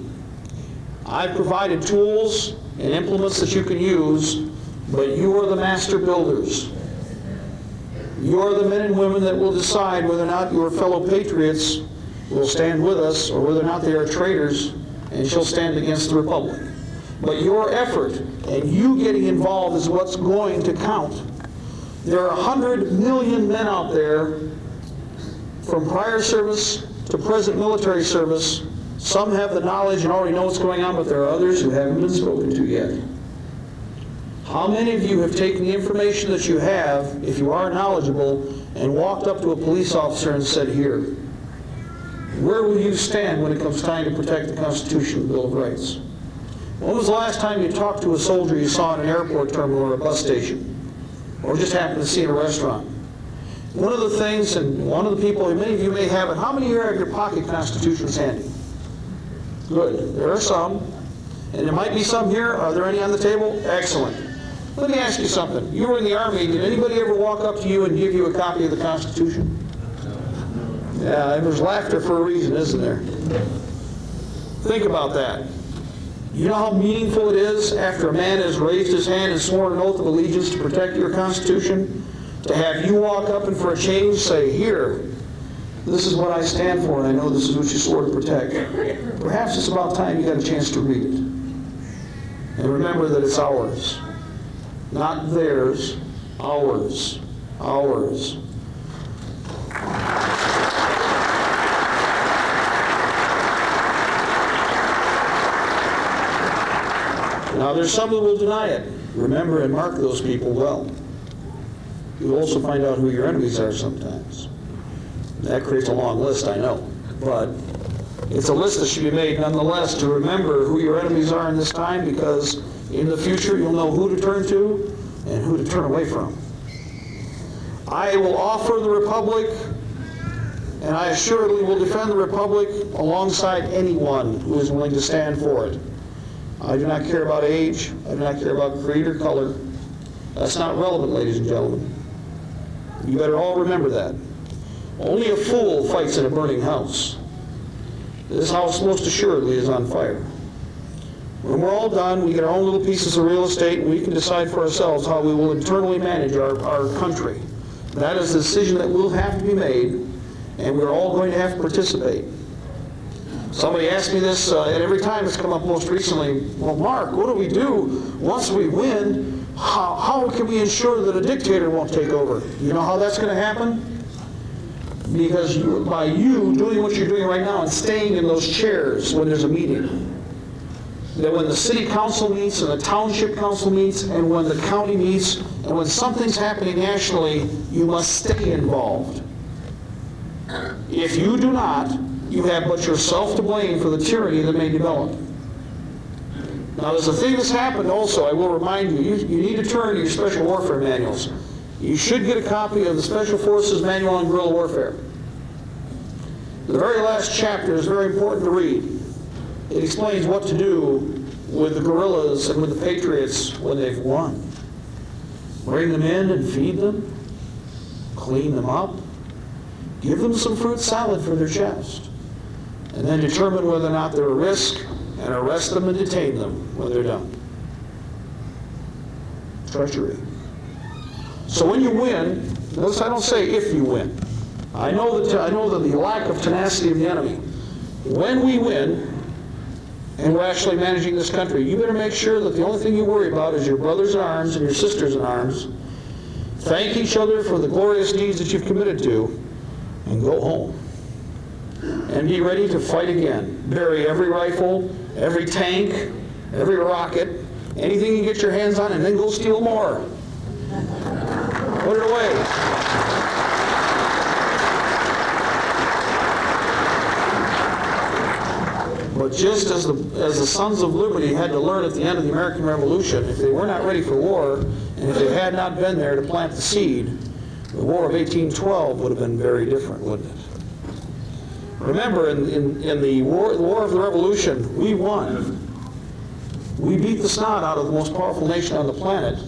I've provided tools and implements that you can use, but you are the master builders. You are the men and women that will decide whether or not your fellow patriots will stand with us or whether or not they are traitors and she'll stand against the Republic. But your effort and you getting involved is what's going to count. There are 100 million men out there from prior service to present military service. Some have the knowledge and already know what's going on, but there are others who haven't been spoken to yet. How many of you have taken the information that you have, if you are knowledgeable, and walked up to a police officer and said, Here, where will you stand when it comes time to protect the Constitution and the Bill of Rights? When was the last time you talked to a soldier you saw in an airport terminal or a bus station? Or just happened to see in a restaurant? One of the things, and one of the people, many of you may have it, how many here have your pocket constitutions handy? Good. There are some. And there might be some here. Are there any on the table? Excellent. Let me ask you something. You were in the Army. Did anybody ever walk up to you and give you a copy of the Constitution? Yeah, there's laughter for a reason, isn't there? Think about that. You know how meaningful it is after a man has raised his hand and sworn an oath of allegiance to protect your Constitution, to have you walk up and for a change say, Here, this is what I stand for, and I know this is what you swore to protect. Perhaps it's about time you got a chance to read it. And remember that it's ours. Not theirs, ours. Ours. Now, there's some who will deny it. Remember and mark those people well. You'll also find out who your enemies are sometimes. That creates a long list, I know. But it's a list that should be made nonetheless to remember who your enemies are in this time because in the future you'll know who to turn to and who to turn away from. I will offer the Republic and I assuredly will defend the Republic alongside anyone who is willing to stand for it. I do not care about age. I do not care about creed or color. That's not relevant, ladies and gentlemen. You better all remember that. Only a fool fights in a burning house. This house most assuredly is on fire. When we're all done, we get our own little pieces of real estate, and we can decide for ourselves how we will internally manage our, our country. That is a decision that will have to be made, and we're all going to have to participate. Somebody asked me this, uh, and every time it's come up most recently, well, Mark, what do we do once we win? How, how can we ensure that a dictator won't take over? You know how that's going to happen? Because by you doing what you're doing right now and staying in those chairs when there's a meeting, that when the city council meets and the township council meets and when the county meets and when something's happening nationally, you must stay involved. If you do not, you have but yourself to blame for the tyranny that may develop. Now, there's a thing that's happened also, I will remind you, you, you need to turn to your special warfare manuals. You should get a copy of the Special Forces Manual on Guerrilla Warfare. The very last chapter is very important to read. It explains what to do with the guerrillas and with the patriots when they've won. Bring them in and feed them, clean them up, give them some fruit salad for their chest and then determine whether or not they're a risk and arrest them and detain them when they're done. Treachery. So when you win, notice I don't say if you win. I know that I know that the lack of tenacity of the enemy. when we win, and we're actually managing this country, you better make sure that the only thing you worry about is your brothers in arms and your sisters in arms. Thank each other for the glorious deeds that you've committed to, and go home. And be ready to fight again. Bury every rifle, every tank, every rocket, anything you get your hands on, and then go steal more. Put it away. But just as the, as the Sons of Liberty had to learn at the end of the American Revolution, if they were not ready for war, and if they had not been there to plant the seed, the War of 1812 would have been very different, wouldn't it? Remember, in, in, in the, war, the War of the Revolution, we won. We beat the snot out of the most powerful nation on the planet,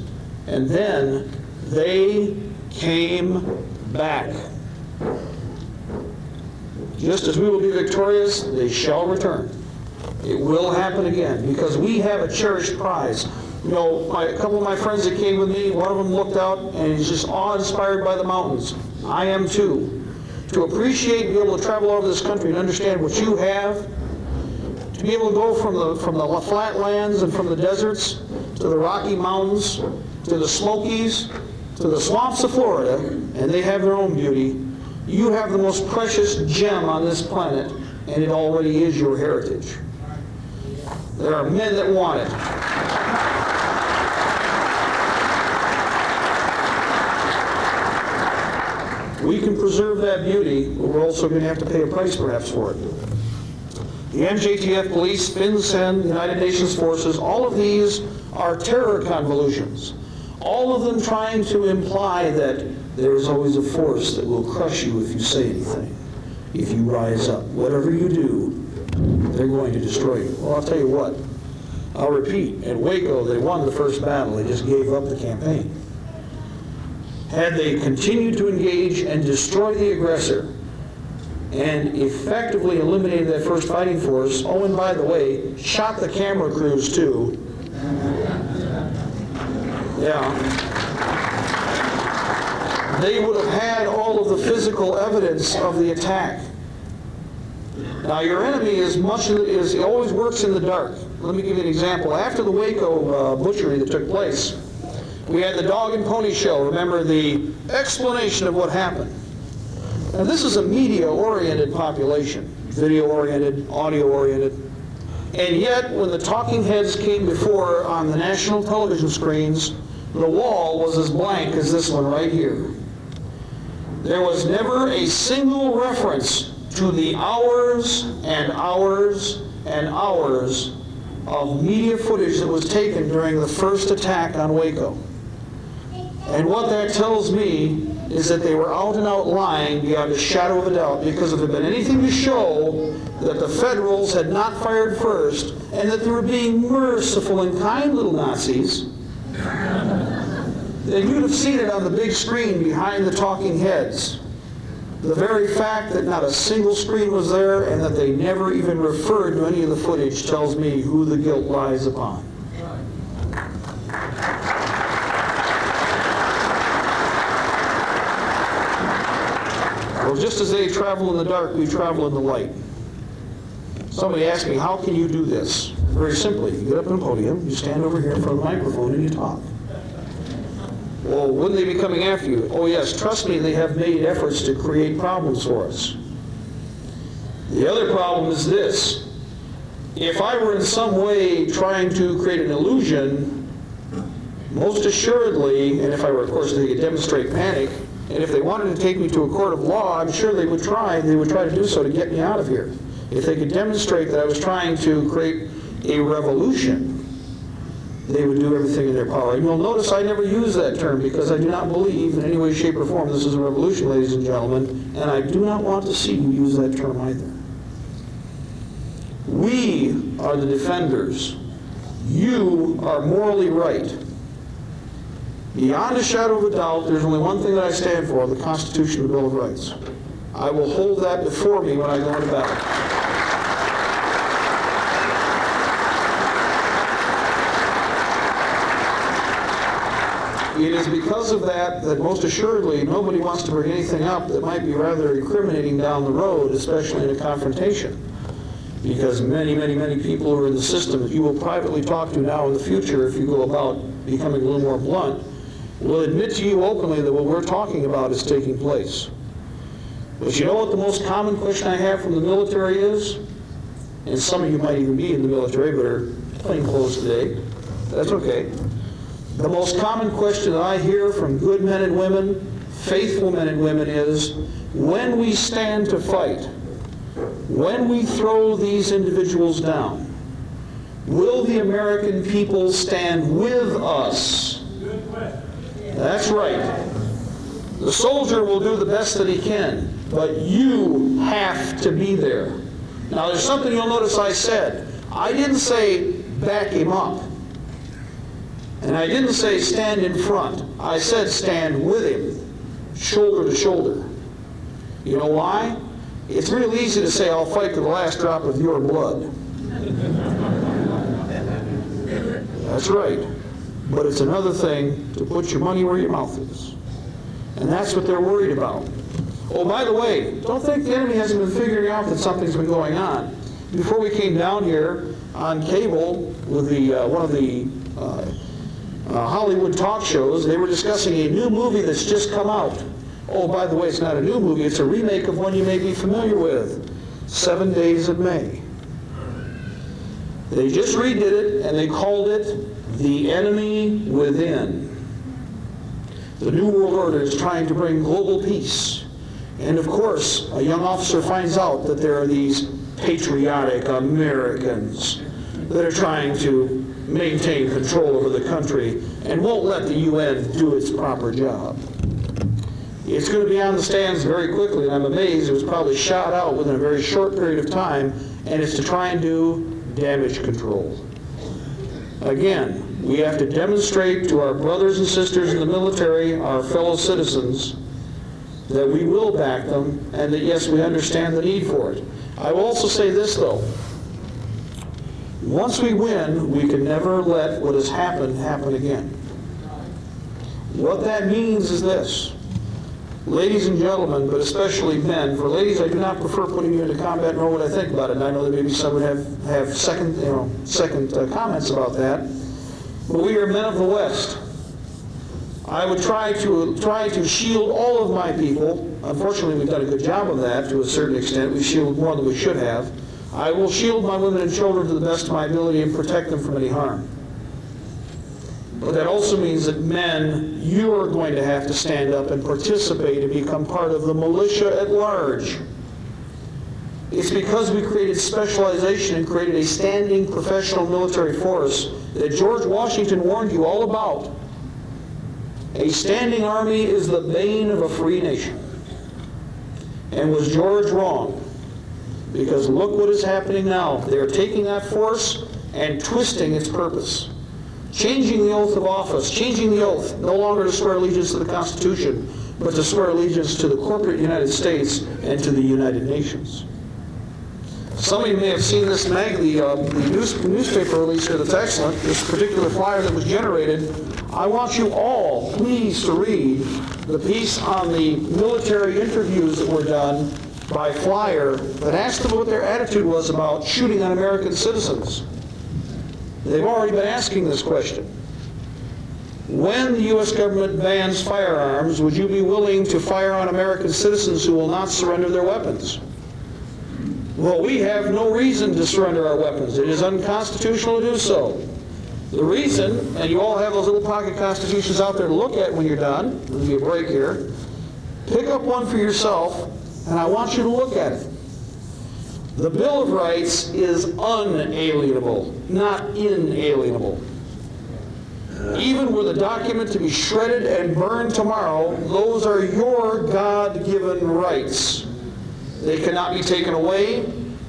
and then they came back. Just as we will be victorious, they shall return. It will happen again because we have a cherished prize. You know, my, a couple of my friends that came with me, one of them looked out and he's just awe-inspired by the mountains. I am too. To appreciate, and be able to travel over this country and understand what you have, to be able to go from the, from the flatlands and from the deserts to the Rocky Mountains, to the Smokies, to the swamps of Florida, and they have their own beauty. You have the most precious gem on this planet, and it already is your heritage. There are men that want it. We can preserve that beauty, but we're also going to have to pay a price perhaps for it. The MJTF police, FinCEN, United Nations forces, all of these are terror convolutions. All of them trying to imply that there is always a force that will crush you if you say anything, if you rise up. Whatever you do, they're going to destroy you. Well, I'll tell you what. I'll repeat. At Waco, they won the first battle. They just gave up the campaign. Had they continued to engage and destroy the aggressor and effectively eliminated that first fighting force, oh, and by the way, shot the camera crews too. Yeah. They would have had all of the physical evidence of the attack. Now, your enemy is much is always works in the dark. Let me give you an example. After the Waco uh, butchery that took place, we had the dog and pony show. Remember the explanation of what happened. Now, this is a media-oriented population, video-oriented, audio-oriented. And yet, when the talking heads came before on the national television screens, the wall was as blank as this one right here. There was never a single reference to the hours and hours and hours of media footage that was taken during the first attack on Waco. And what that tells me is that they were out and out lying beyond a shadow of a doubt because if there had been anything to show that the Federals had not fired first and that they were being merciful and kind little Nazis, then you'd have seen it on the big screen behind the talking heads. The very fact that not a single screen was there and that they never even referred to any of the footage tells me who the guilt lies upon. Well, just as they travel in the dark, we travel in the light. Somebody asked me, how can you do this? Very simply, you get up on a podium, you stand over here in front of the microphone, and you talk. Well, wouldn't they be coming after you? Oh, yes, trust me, they have made efforts to create problems for us. The other problem is this. If I were in some way trying to create an illusion, most assuredly, and if I were, of course, could demonstrate panic, and if they wanted to take me to a court of law, I'm sure they would try, they would try to do so to get me out of here. If they could demonstrate that I was trying to create a revolution, they would do everything in their power. And you'll notice I never use that term because I do not believe in any way, shape, or form this is a revolution, ladies and gentlemen, and I do not want to see you use that term either. We are the defenders. You are morally right. Beyond a shadow of a doubt, there's only one thing that I stand for, the Constitution and the Bill of Rights. I will hold that before me when I go into battle. It is because of that that most assuredly nobody wants to bring anything up that might be rather incriminating down the road, especially in a confrontation. because many, many, many people who are in the system that you will privately talk to now in the future, if you go about becoming a little more blunt, will admit to you openly that what we're talking about is taking place. But you know what the most common question I have from the military is? And some of you might even be in the military but are plain clothes today. That's okay. The most common question that I hear from good men and women, faithful men and women, is when we stand to fight, when we throw these individuals down, will the American people stand with us? That's right. The soldier will do the best that he can, but you have to be there. Now, there's something you'll notice I said. I didn't say back him up. And I didn't say stand in front. I said stand with him, shoulder to shoulder. You know why? It's real easy to say, I'll fight to the last drop of your blood. That's right. But it's another thing to put your money where your mouth is. And that's what they're worried about. Oh, by the way, don't think the enemy hasn't been figuring out that something's been going on. Before we came down here on cable with the uh, one of the uh, uh, Hollywood talk shows, they were discussing a new movie that's just come out. Oh, by the way, it's not a new movie, it's a remake of one you may be familiar with Seven Days of May. They just redid it and they called it The Enemy Within. The New World Order is trying to bring global peace. And of course, a young officer finds out that there are these patriotic Americans that are trying to maintain control over the country and won't let the UN do its proper job. It's going to be on the stands very quickly, and I'm amazed it was probably shot out within a very short period of time, and it's to try and do damage control. Again, we have to demonstrate to our brothers and sisters in the military, our fellow citizens, that we will back them and that yes, we understand the need for it. I will also say this though. Once we win, we can never let what has happened happen again. What that means is this. Ladies and gentlemen, but especially men, for ladies I do not prefer putting you into combat nor would I think about it, and I know that maybe some would have, have second, you know, second uh, comments about that. But we are men of the West. I would try to try to shield all of my people. Unfortunately, we've done a good job of that to a certain extent. We shield more than we should have. I will shield my women and children to the best of my ability and protect them from any harm. But that also means that men, you are going to have to stand up and participate and become part of the militia at large. It's because we created specialization and created a standing professional military force that George Washington warned you all about. A standing army is the bane of a free nation. And was George wrong? Because look what is happening now. They're taking that force and twisting its purpose. Changing the oath of office, changing the oath, no longer to swear allegiance to the Constitution, but to swear allegiance to the corporate United States and to the United Nations. Some of you may have seen this mag, the, uh, the news, newspaper release here that's excellent, this particular flyer that was generated. I want you all, please, to read the piece on the military interviews that were done by Flyer that asked them what their attitude was about shooting on American citizens. They've already been asking this question. When the U.S. government bans firearms, would you be willing to fire on American citizens who will not surrender their weapons? Well, we have no reason to surrender our weapons. It is unconstitutional to do so. The reason, and you all have those little pocket constitutions out there to look at when you're done, there'll be a break here. Pick up one for yourself, and I want you to look at it. The Bill of Rights is unalienable, not inalienable. Even were the document to be shredded and burned tomorrow, those are your God-given rights. They cannot be taken away.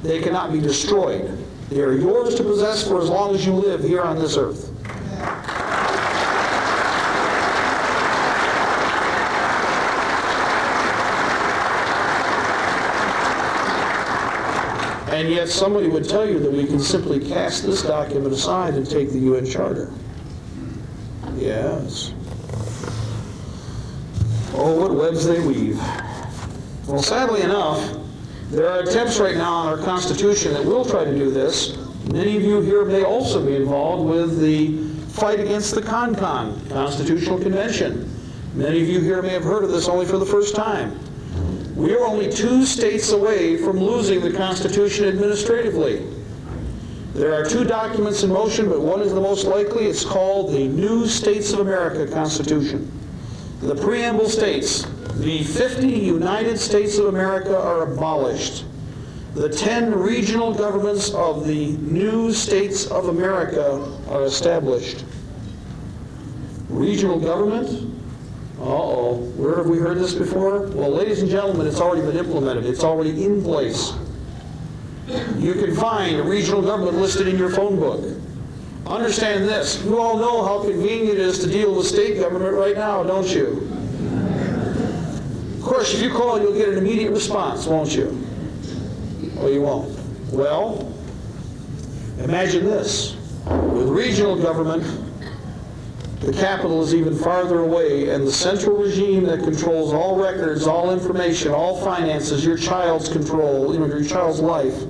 They cannot be destroyed. They are yours to possess for as long as you live here on this earth. And yet somebody would tell you that we can simply cast this document aside and take the UN Charter. Yes. Oh, what webs they weave. Well, sadly enough, There are attempts right now in our Constitution that will try to do this. Many of you here may also be involved with the fight against the CONCON, Constitutional Convention. Many of you here may have heard of this only for the first time. We are only two states away from losing the Constitution administratively. There are two documents in motion, but one is the most likely. It's called the New States of America Constitution. The preamble states, the 50 United States of America are abolished. The 10 regional governments of the new states of America are established. Regional government? Uh-oh, where have we heard this before? Well, ladies and gentlemen, it's already been implemented. It's already in place. You can find a regional government listed in your phone book. Understand this, you all know how convenient it is to deal with state government right now, don't you? Of course, if you call, you'll get an immediate response, won't you? Or you won't. Well, imagine this. With regional government, the capital is even farther away, and the central regime that controls all records, all information, all finances, your child's control, you know, your child's life,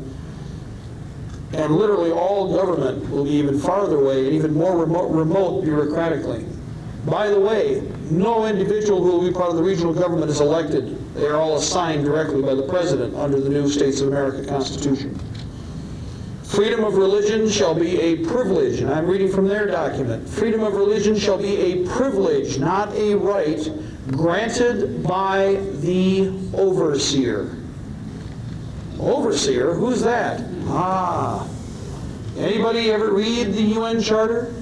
and literally all government will be even farther away and even more remote, remote bureaucratically. By the way, no individual who will be part of the regional government is elected. They are all assigned directly by the president under the new States of America Constitution. Freedom of religion shall be a privilege, and I'm reading from their document. Freedom of religion shall be a privilege, not a right, granted by the overseer. Overseer? Who's that? Ah. Anybody ever read the UN Charter?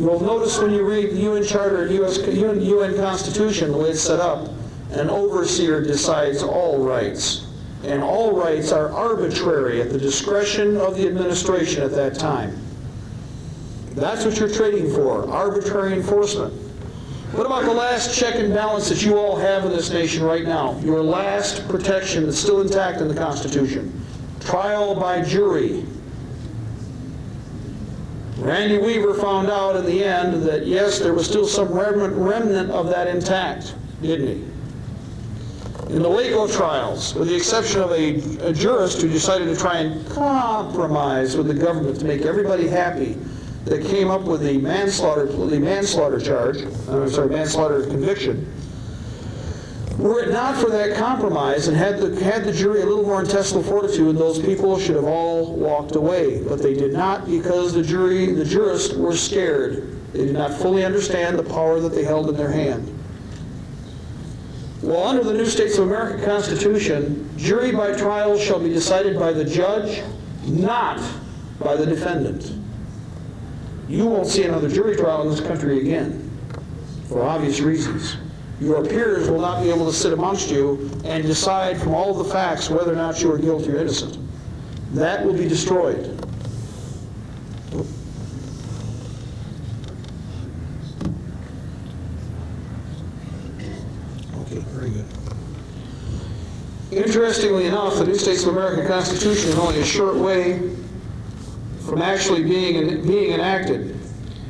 You'll notice when you read the UN Charter US, UN Constitution, the way it's set up, an overseer decides all rights and all rights are arbitrary at the discretion of the administration at that time. That's what you're trading for, arbitrary enforcement. What about the last check and balance that you all have in this nation right now? Your last protection that's still intact in the Constitution. Trial by jury. Randy Weaver found out in the end that yes, there was still some remnant of that intact, didn't he? In the Waco trials, with the exception of a, a jurist who decided to try and compromise with the government to make everybody happy, that came up with the manslaughter, the manslaughter charge, I'm sorry, manslaughter conviction. Were it not for that compromise and had the, had the jury a little more intestinal fortitude, those people should have all walked away. But they did not because the jury, the jurists were scared. They did not fully understand the power that they held in their hand. Well, under the New States of America Constitution, jury by trial shall be decided by the judge, not by the defendant. You won't see another jury trial in this country again, for obvious reasons. Your peers will not be able to sit amongst you and decide from all the facts whether or not you are guilty or innocent. That will be destroyed. Okay, very good. Interestingly enough, the New States of America Constitution is only a short way from actually being, being enacted.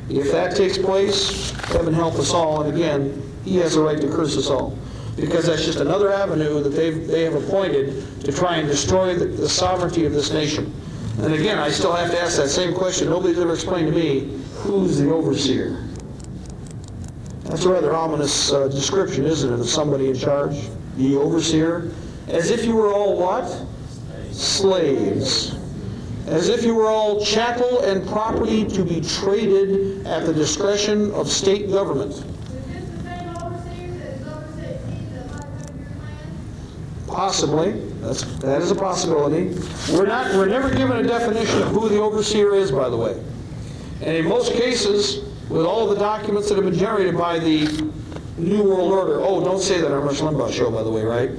If that takes place, heaven help us all, and again, he has a right to curse us all. Because that's just another avenue that they've, they have appointed to try and destroy the, the sovereignty of this nation. And again, I still have to ask that same question. Nobody's ever explained to me, who's the overseer? That's a rather ominous uh, description, isn't it, of somebody in charge? The overseer? As if you were all what? Slaves. As if you were all chattel and property to be traded at the discretion of state government. Possibly. That's, that is a possibility. We're, not, we're never given a definition of who the overseer is, by the way. And in most cases, with all the documents that have been generated by the New World Order, oh, don't say that on Rush Limbaugh show, by the way, right?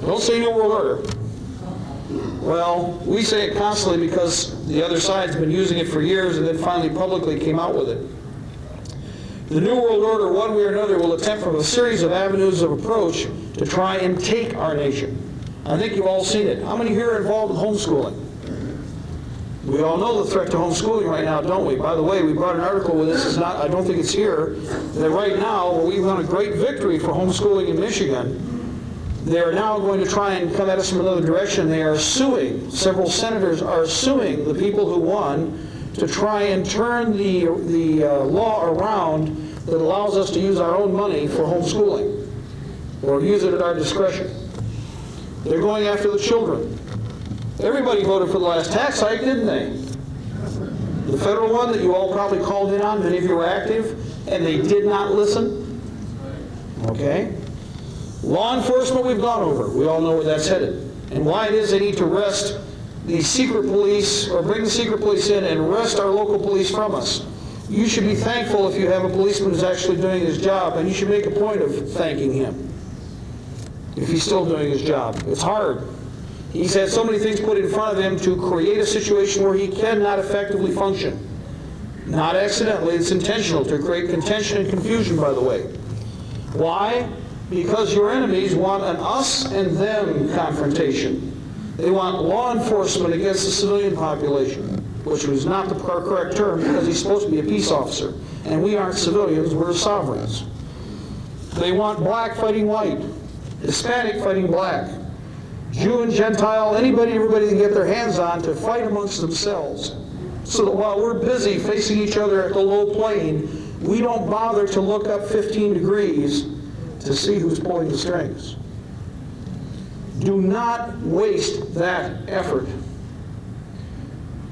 Don't say New World Order. Well, we say it constantly because the other side's been using it for years and then finally publicly came out with it. The New World Order, one way or another, will attempt from a series of avenues of approach to try and take our nation. I think you've all seen it. How many here are involved with homeschooling? We all know the threat to homeschooling right now, don't we? By the way, we brought an article with this. Is not. I don't think it's here. That right now, we've won a great victory for homeschooling in Michigan. They are now going to try and come at us from another direction. They are suing, several senators are suing the people who won to try and turn the, the uh, law around that allows us to use our own money for homeschooling or use it at our discretion. They're going after the children. Everybody voted for the last tax hike, didn't they? The federal one that you all probably called in on, many of you were active, and they did not listen. Okay? Law enforcement we've gone over. We all know where that's headed. And why it is they need to arrest the secret police or bring the secret police in and arrest our local police from us. You should be thankful if you have a policeman who's actually doing his job, and you should make a point of thanking him if he's still doing his job. It's hard. He's had so many things put in front of him to create a situation where he cannot effectively function. Not accidentally, it's intentional to create contention and confusion, by the way. Why? Because your enemies want an us and them confrontation. They want law enforcement against the civilian population, which was not the correct term because he's supposed to be a peace officer. And we aren't civilians, we're sovereigns. They want black fighting white, Hispanic fighting black, Jew and Gentile, anybody, everybody can get their hands on to fight amongst themselves. So that while we're busy facing each other at the low plane, we don't bother to look up 15 degrees to see who's pulling the strings. Do not waste that effort.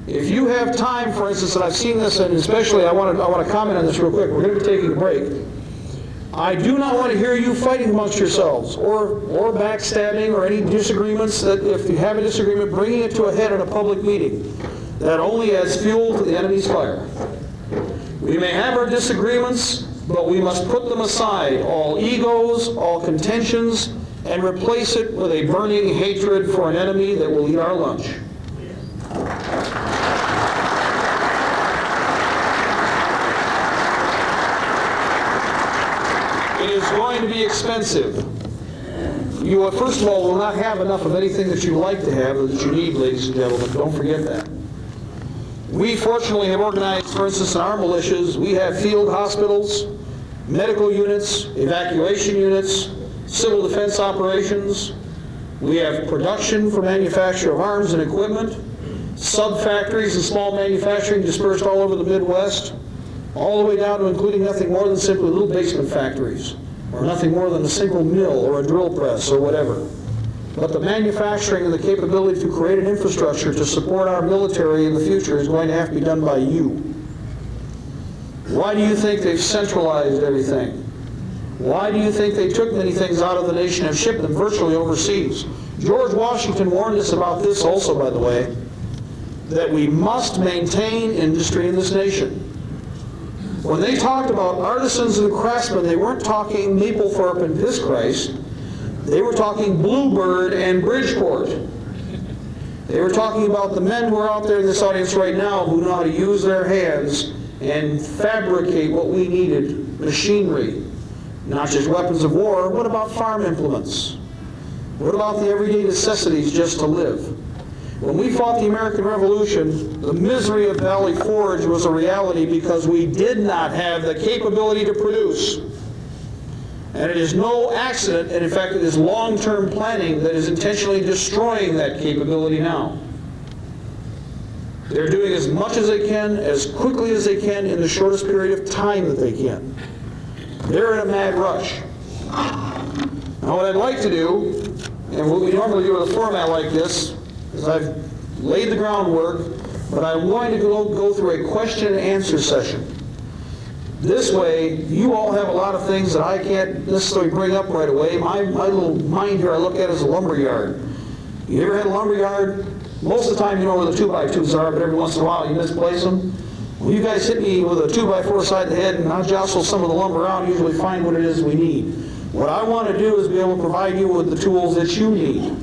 If you have time, for instance, and I've seen this, and especially I want to, I want to comment on this real quick. We're going to be taking a break. I do not want to hear you fighting amongst yourselves or, or backstabbing or any disagreements that if you have a disagreement, bringing it to a head in a public meeting. That only adds fuel to the enemy's fire. We may have our disagreements, but we must put them aside, all egos, all contentions, and replace it with a burning hatred for an enemy that will eat our lunch. It is going to be expensive. You, first of all, will not have enough of anything that you like to have or that you need, ladies and gentlemen. Don't forget that. We fortunately have organized, for instance, in our militias, we have field hospitals, medical units, evacuation units, civil defense operations. We have production for manufacture of arms and equipment, sub-factories and small manufacturing dispersed all over the Midwest, all the way down to including nothing more than simply little basement factories, or nothing more than a single mill or a drill press or whatever. But the manufacturing and the capability to create an infrastructure to support our military in the future is going to have to be done by you. Why do you think they've centralized everything? Why do you think they took many things out of the nation and shipped them virtually overseas? George Washington warned us about this also, by the way, that we must maintain industry in this nation. When they talked about artisans and craftsmen, they weren't talking Mapplethorpe and Piss Christ. They were talking Bluebird and Bridgeport. They were talking about the men who are out there in this audience right now who know how to use their hands and fabricate what we needed, machinery, not just weapons of war. What about farm implements? What about the everyday necessities just to live? When we fought the American Revolution, the misery of Valley Forge was a reality because we did not have the capability to produce. And it is no accident, and in fact, it is long term planning that is intentionally destroying that capability now. They're doing as much as they can, as quickly as they can, in the shortest period of time that they can. They're in a mad rush. Now, what I'd like to do, and what we normally do with a format like this, is I've laid the groundwork, but I'm going to go, go through a question and answer session. This way, you all have a lot of things that I can't necessarily bring up right away. My, my little mind here I look at as a lumber yard. You ever had a lumber yard? Most of the time you know where the 2 by 2s are, but every once in a while you misplace them. Well, you guys hit me with a 2 by 4 side of the head and I'll jostle some of the lumber out and usually find what it is we need. What I want to do is be able to provide you with the tools that you need.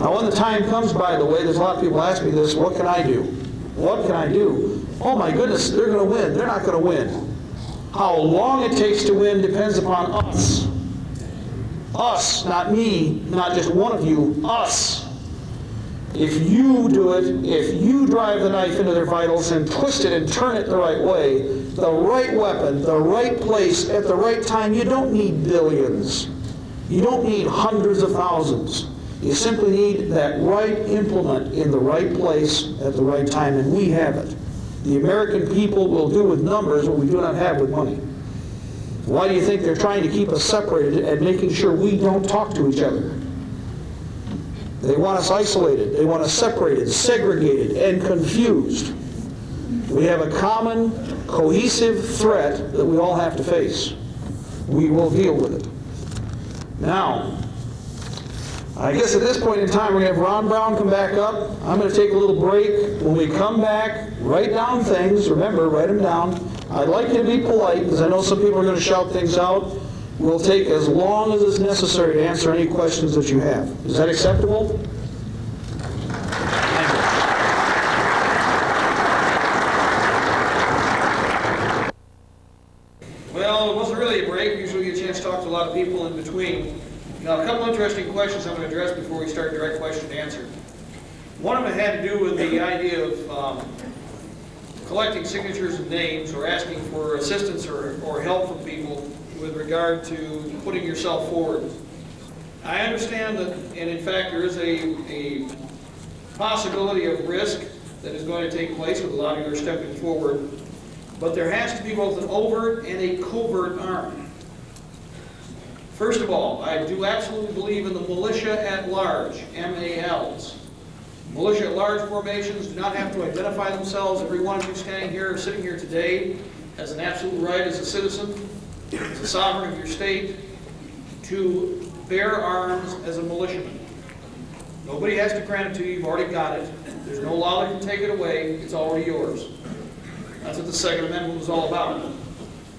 Now when the time comes, by the way, there's a lot of people ask me this, what can I do? What can I do? Oh my goodness, they're going to win. They're not going to win. How long it takes to win depends upon us. Us, not me, not just one of you, us. If you do it, if you drive the knife into their vitals and twist it and turn it the right way, the right weapon, the right place, at the right time, you don't need billions. You don't need hundreds of thousands. You simply need that right implement in the right place at the right time, and we have it. The American people will do with numbers what we do not have with money. Why do you think they're trying to keep us separated and making sure we don't talk to each other? They want us isolated. They want us separated, segregated, and confused. We have a common, cohesive threat that we all have to face. We will deal with it. Now, I guess at this point in time, we're going to have Ron Brown come back up. I'm going to take a little break. When we come back, write down things. Remember, write them down. I'd like you to be polite because I know some people are going to shout things out. We'll take as long as is necessary to answer any questions that you have. Is that acceptable? Well, it wasn't really a break. Usually we get a chance to talk to a lot of people in between. Now, a couple interesting questions I'm going to address before we start direct question and answer. One of them had to do with the idea of um, collecting signatures and names or asking for assistance or, or help from people with regard to putting yourself forward. I understand that, and in fact, there is a, a possibility of risk that is going to take place with a lot of you stepping forward, but there has to be both an overt and a covert arm. First of all, I do absolutely believe in the militia at large, MALs. Militia at large formations do not have to identify themselves. Every one of you standing here, or sitting here today, has an absolute right as a citizen, as a sovereign of your state, to bear arms as a militiaman. Nobody has to grant it to you. You've already got it. There's no law that can take it away. It's already yours. That's what the Second Amendment was all about.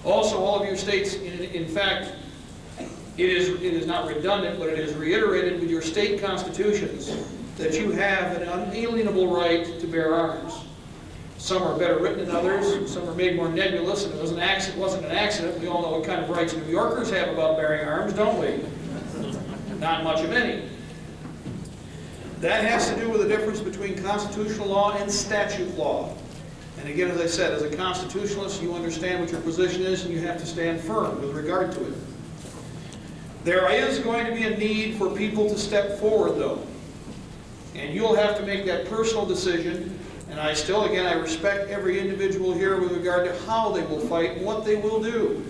Also, all of your states, in, in fact, it is, it is not redundant, but it is reiterated with your state constitutions that you have an unalienable right to bear arms. Some are better written than others, some are made more nebulous, and it was an accident, wasn't an accident. We all know what kind of rights New Yorkers have about bearing arms, don't we? Not much of any. That has to do with the difference between constitutional law and statute law. And again, as I said, as a constitutionalist, you understand what your position is and you have to stand firm with regard to it. There is going to be a need for people to step forward, though. And you'll have to make that personal decision. And I still, again, I respect every individual here with regard to how they will fight and what they will do.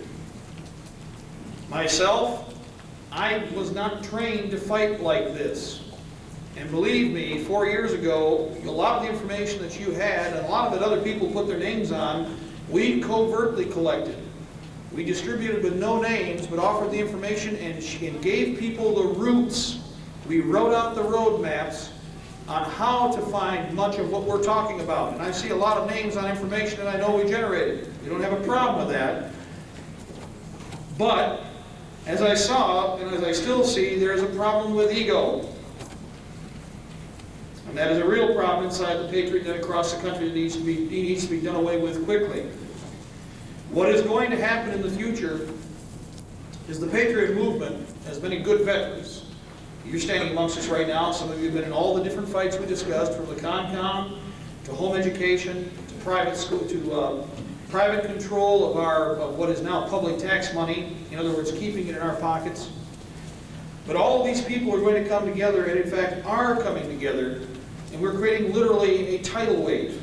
Myself, I was not trained to fight like this. And believe me, four years ago, a lot of the information that you had, and a lot of it other people put their names on, we covertly collected. We distributed with no names, but offered the information and, and gave people the routes. We wrote out the road maps on how to find much of what we're talking about. And I see a lot of names on information that I know we generated. We don't have a problem with that. But, as I saw, and as I still see, there's a problem with ego. And that is a real problem inside the Patriot and across the country that needs to be, needs to be done away with quickly. What is going to happen in the future is the Patriot movement has many good veterans. You're standing amongst us right now. Some of you have been in all the different fights we discussed, from the ConCon to home education to private school to uh, private control of our of what is now public tax money. In other words, keeping it in our pockets. But all these people are going to come together, and in fact are coming together, and we're creating literally a tidal wave.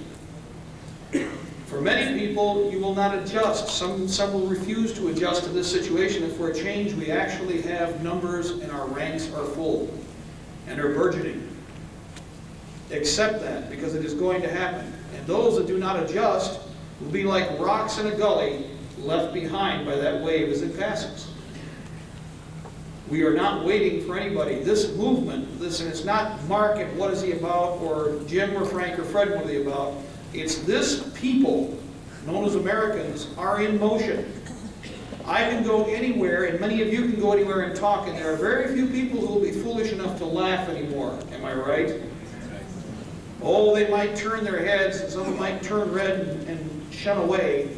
For many people, you will not adjust. Some, some will refuse to adjust to this situation. If for a change, we actually have numbers and our ranks are full and are burgeoning. Accept that because it is going to happen. And those that do not adjust will be like rocks in a gully left behind by that wave as it passes. We are not waiting for anybody. This movement, listen, it's not Mark and what is he about, or Jim or Frank or Fred what are they about. It's this people, known as Americans, are in motion. I can go anywhere, and many of you can go anywhere and talk, and there are very few people who will be foolish enough to laugh anymore. Am I right? Oh, they might turn their heads, and some of them might turn red and, and shun away.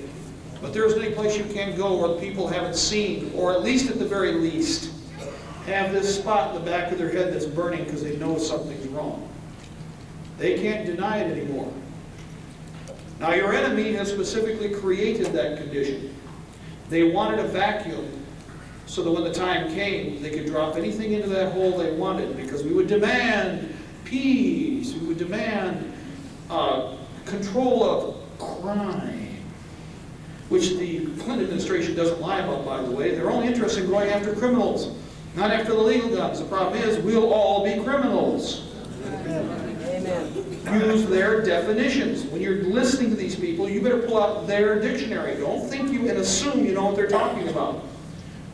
But there isn't any place you can go where people haven't seen, or at least at the very least, have this spot in the back of their head that's burning because they know something's wrong. They can't deny it anymore. Now, your enemy has specifically created that condition. They wanted a vacuum so that when the time came, they could drop anything into that hole they wanted, because we would demand peace, we would demand uh, control of crime, which the Clinton administration doesn't lie about, by the way. They're only interested in going after criminals, not after the legal guns. The problem is, we'll all be criminals. Use their definitions. When you're listening to these people, you better pull out their dictionary. Don't think you and assume you know what they're talking about.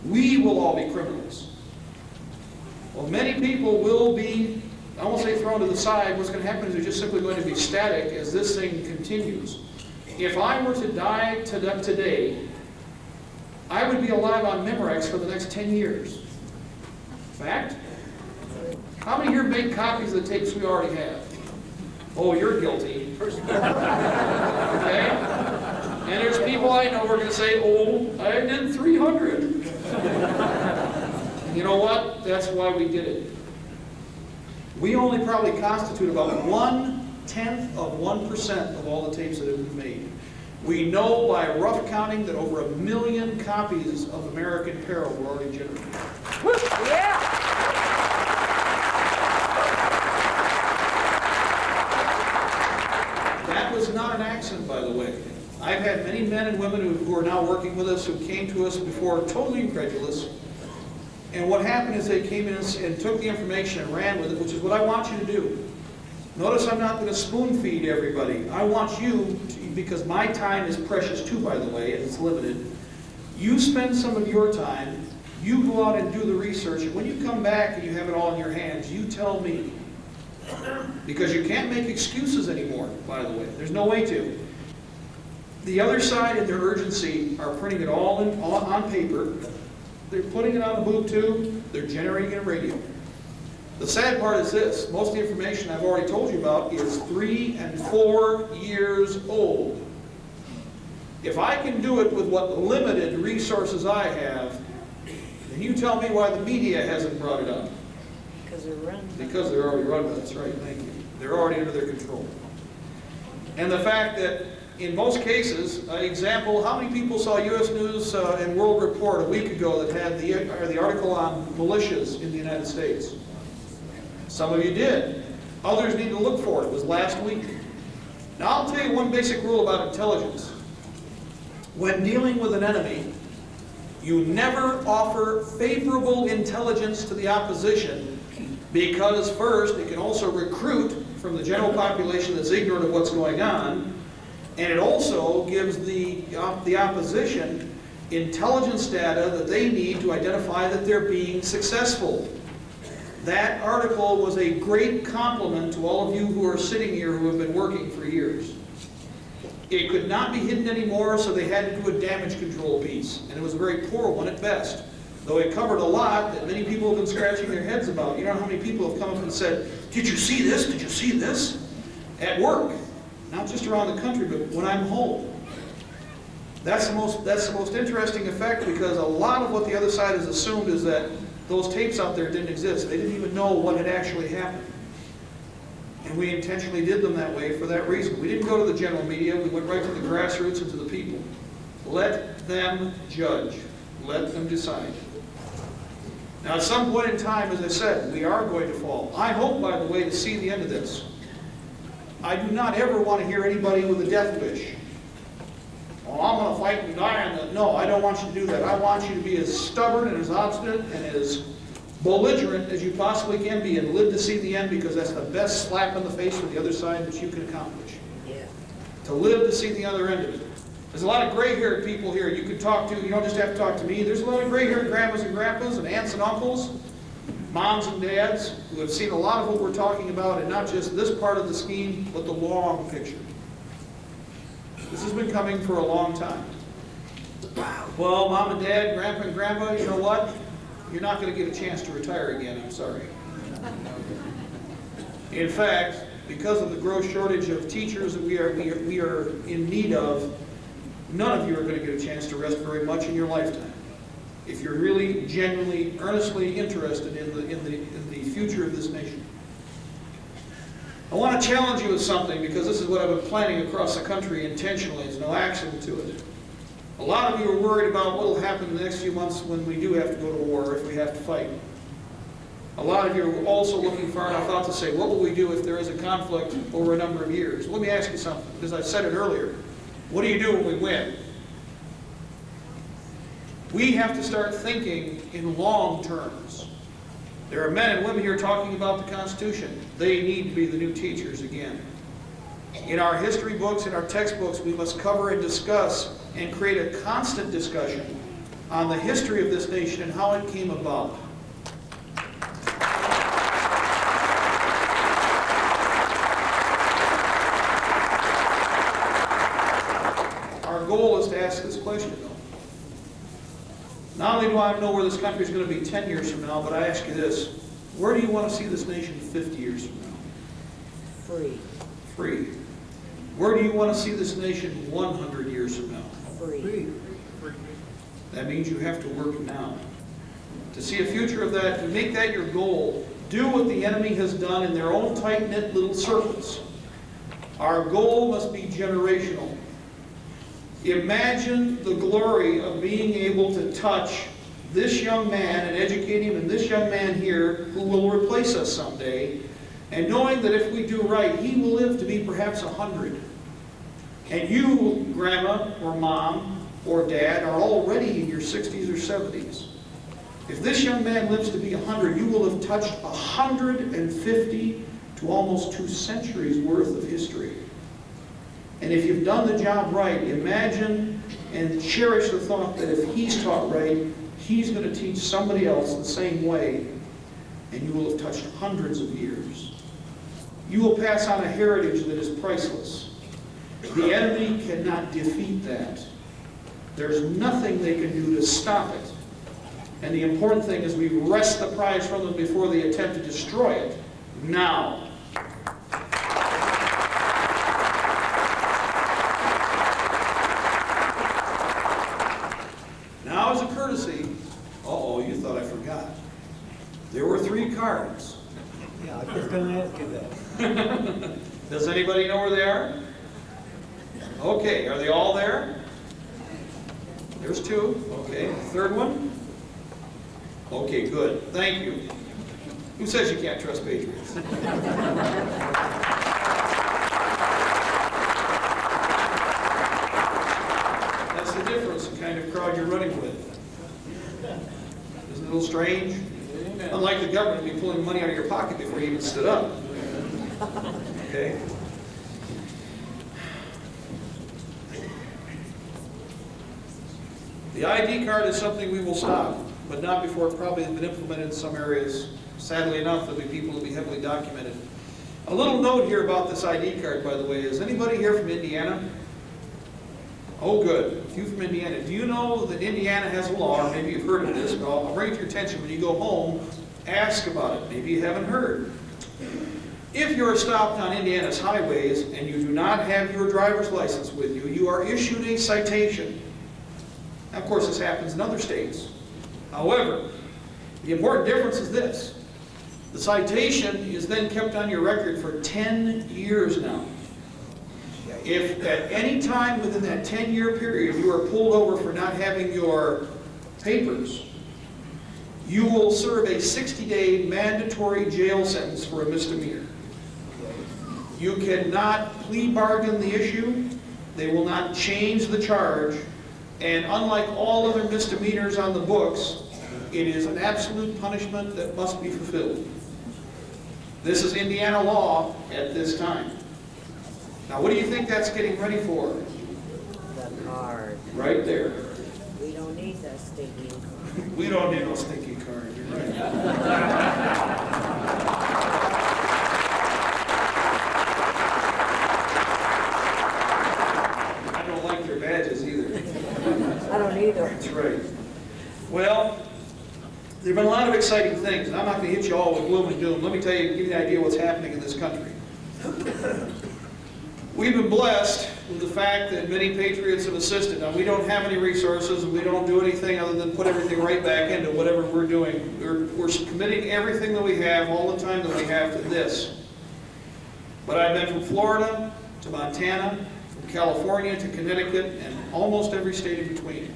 We will all be criminals. Well, many people will be, I won't say thrown to the side. What's going to happen is they're just simply going to be static as this thing continues. If I were to die to- today, I would be alive on Memorex for the next 10 years. Fact? How many here made copies of the tapes we already have? Oh, you're guilty. Okay? And there's people I know who are going to say, oh, I did 300. You know what? That's why we did it. We only probably constitute about one-tenth of 1% of all the tapes that have been made. We know by rough counting that over a million copies of America in Peril were already generated. Yeah. That was not an accident, by the way. I've had many men and women who, are now working with us who came to us before totally incredulous. And what happened is they came in and, and took the information and ran with it, which is what I want you to do. Notice I'm not going to spoon feed everybody. I want you, to, because my time is precious too, by the way, and it's limited. You spend some of your time, you go out and do the research, and when you come back and you have it all in your hands, you tell me. Because you can't make excuses anymore, by the way. There's no way to. The other side in their urgency are printing it all in, all on paper. They're putting it on the boob tube. They're generating it in radio. The sad part is this. Most of the information I've already told you about is three and four years old. If I can do it with what limited resources I have, then you tell me why the media hasn't brought it up. Because they're running. Because they're already run, that's right, thank you. They're already under their control. And the fact that, in most cases, uh, example, how many people saw U.S. News uh, and World Report a week ago that had the, or the article on militias in the United States? Some of you did. Others need to look for it. It was last week. Now, I'll tell you one basic rule about intelligence. When dealing with an enemy, you never offer favorable intelligence to the opposition because first, it can also recruit from the general population that's ignorant of what's going on, and it also gives the, op- the opposition intelligence data that they need to identify that they're being successful. That article was a great compliment to all of you who are sitting here who have been working for years. It could not be hidden anymore, so they had to do a damage control piece, and it was a very poor one at best. Though it covered a lot that many people have been scratching their heads about. You know how many people have come up and said, did you see this? Did you see this? At work. Not just around the country, but when I'm home. That's the most, that's the most interesting effect because a lot of what the other side has assumed is that those tapes out there didn't exist. They didn't even know what had actually happened. And we intentionally did them that way for that reason. We didn't go to the general media, we went right to the grassroots and to the people. Let them judge. Let them decide. Now, at some point in time, as I said, we are going to fall. I hope, by the way, to see the end of this. I do not ever want to hear anybody with a death wish. Oh, I'm going to fight and die on the... No, I don't want you to do that. I want you to be as stubborn and as obstinate and as belligerent as you possibly can be and live to see the end because that's the best slap in the face for the other side that you can accomplish. Yeah. To live to see the other end of it. There's a lot of gray-haired people here you can talk to. You don't just have to talk to me. There's a lot of gray-haired grandmas and grandpas and aunts and uncles, moms and dads who have seen a lot of what we're talking about and not just this part of the scheme, but the long picture. This has been coming for a long time. Well, mom and dad, grandpa and grandma, you know what? You're not going to get a chance to retire again, I'm sorry. In fact, because of the gross shortage of teachers that we are, we are, we are in need of, none of you are going to get a chance to rest very much in your lifetime. If you're really genuinely, earnestly interested in the, in the, in the future of this nation. I want to challenge you with something because this is what I've been planning across the country intentionally. There's no accident to it. A lot of you are worried about what will happen in the next few months when we do have to go to war, if we have to fight. A lot of you are also looking far enough out to say, what will we do if there is a conflict over a number of years? Let me ask you something, because I said it earlier. What do you do when we win? We have to start thinking in long terms. There are men and women here talking about the Constitution. They need to be the new teachers again. In our history books, in our textbooks, we must cover and discuss and create a constant discussion on the history of this nation and how it came about. Our goal is to ask this question, though. Not only do I know where this country is going to be 10 years from now, but I ask you this. Where do you want to see this nation 50 years from now? Free, Free. Where do you want to see this nation 100 years from now? free. Free. That means you have to work now. To see a future of that, to make that your goal, do what the enemy has done in their own tight-knit little circles. Our goal must be generational. Imagine the glory of being able to touch this young man and educate him and this young man here who will replace us someday, and knowing that if we do right, he will live to be perhaps a hundred. And you, grandma or mom or dad, are already in your 60s or 70s. If this young man lives to be 100, you will have touched 150 to almost two centuries worth of history. And if you've done the job right, imagine and cherish the thought that if he's taught right, he's going to teach somebody else the same way, and you will have touched hundreds of years. You will pass on a heritage that is priceless. The enemy cannot defeat that. There's nothing they can do to stop it. And the important thing is we wrest the prize from them before they attempt to destroy it. Now as a courtesy, uh-oh, you thought I forgot. There were three cards. Yeah, I was gonna ask you that. Does anybody know where they are? Okay, are they all there? There's two, okay. Third one? Okay, good, thank you. Who says you can't trust patriots? That's the difference in kind of crowd you're running with. Isn't it a little strange? Unlike the government, be pulling money out of your pocket before you even stood up. Okay? The ID card is something we will stop, but not before it probably has been implemented in some areas. Sadly enough, there'll be people who'll be heavily documented. A little note here about this ID card, by the way. Is anybody here from Indiana? Oh, good. A few from Indiana. Do you know that Indiana has a law, or maybe you've heard of this, but I'll bring it to your attention when you go home, ask about it. Maybe you haven't heard. If you're stopped on Indiana's highways and you do not have your driver's license with you, you are issued a citation. Of course, this happens in other states. However, the important difference is this. The citation is then kept on your record for 10 years now. If at any time within that 10-year period you are pulled over for not having your papers, you will serve a 60-day mandatory jail sentence for a misdemeanor. You cannot plea bargain the issue. They will not change the charge. And unlike all other misdemeanors on the books, it is an absolute punishment that must be fulfilled. This is Indiana law at this time. Now, what do you think that's getting ready for? The card. Right there. We don't need that stinking card. We don't need no stinky card, you're right. I don't like your badges either. I don't either. That's right. Well, there've been a lot of exciting things, and I'm not gonna hit you all with gloom and doom. Let me tell you, give you an idea what's happening in this country. We've been blessed with the fact that many patriots have assisted. Now, we don't have any resources, and we don't do anything other than put everything right back into whatever we're doing. We're, we're committing everything that we have, all the time that we have to this. But I've been from Florida to Montana from California to Connecticut and almost every state in between.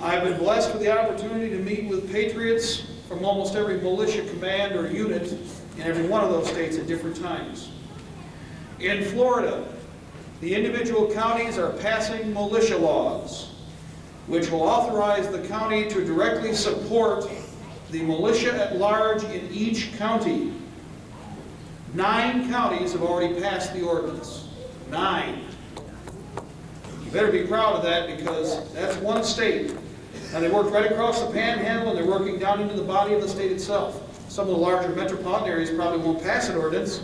I've been blessed with the opportunity to meet with patriots from almost every militia command or unit in every one of those states at different times. In Florida, the individual counties are passing militia laws, which will authorize the county to directly support the militia at large in each county. Nine counties have already passed the ordinance. Nine. You better be proud of that because that's one state. And they work right across the panhandle and they're working down into the body of the state itself. Some of the larger metropolitan areas probably won't pass an ordinance,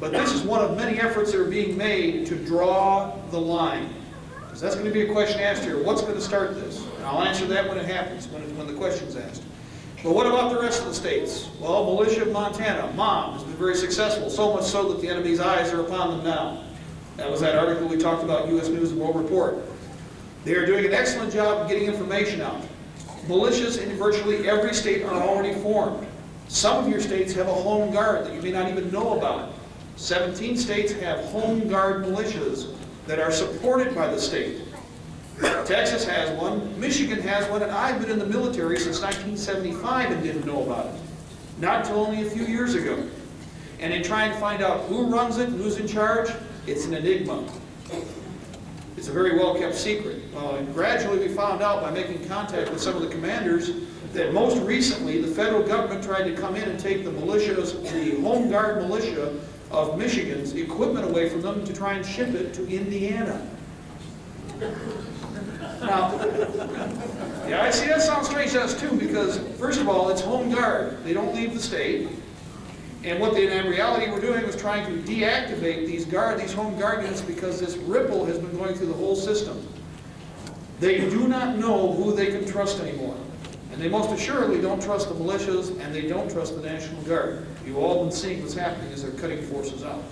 but this is one of many efforts that are being made to draw the line. Because that's going to be a question asked here. What's going to start this? And I'll answer that when it happens, when, it, when the question's asked. But what about the rest of the states? Well, militia of Montana, MOM, has been very successful, so much so that the enemy's eyes are upon them now. That was that article we talked about, U.S. News and World Report. They are doing an excellent job of getting information out. Militias in virtually every state are already formed. Some of your states have a home guard that you may not even know about. 17 states have home guard militias that are supported by the state. Texas has one, Michigan has one, and I've been in the military since 1975 and didn't know about it. Not until only a few years ago. And in trying to find out who runs it and who's in charge, it's an enigma. It's a very well-kept secret. Uh, and gradually we found out by making contact with some of the commanders that most recently the federal government tried to come in and take the militias, the Home Guard militia of Michigan's equipment away from them to try and ship it to Indiana. Now, yeah, I see that sounds strange to us too because, first of all, it's home guard. They don't leave the state. And what they in reality were doing was trying to deactivate these guard, these home guard units because this ripple has been going through the whole system. They do not know who they can trust anymore. And they most assuredly don't trust the militias and they don't trust the National Guard. You've all been seeing what's happening as they're cutting forces out.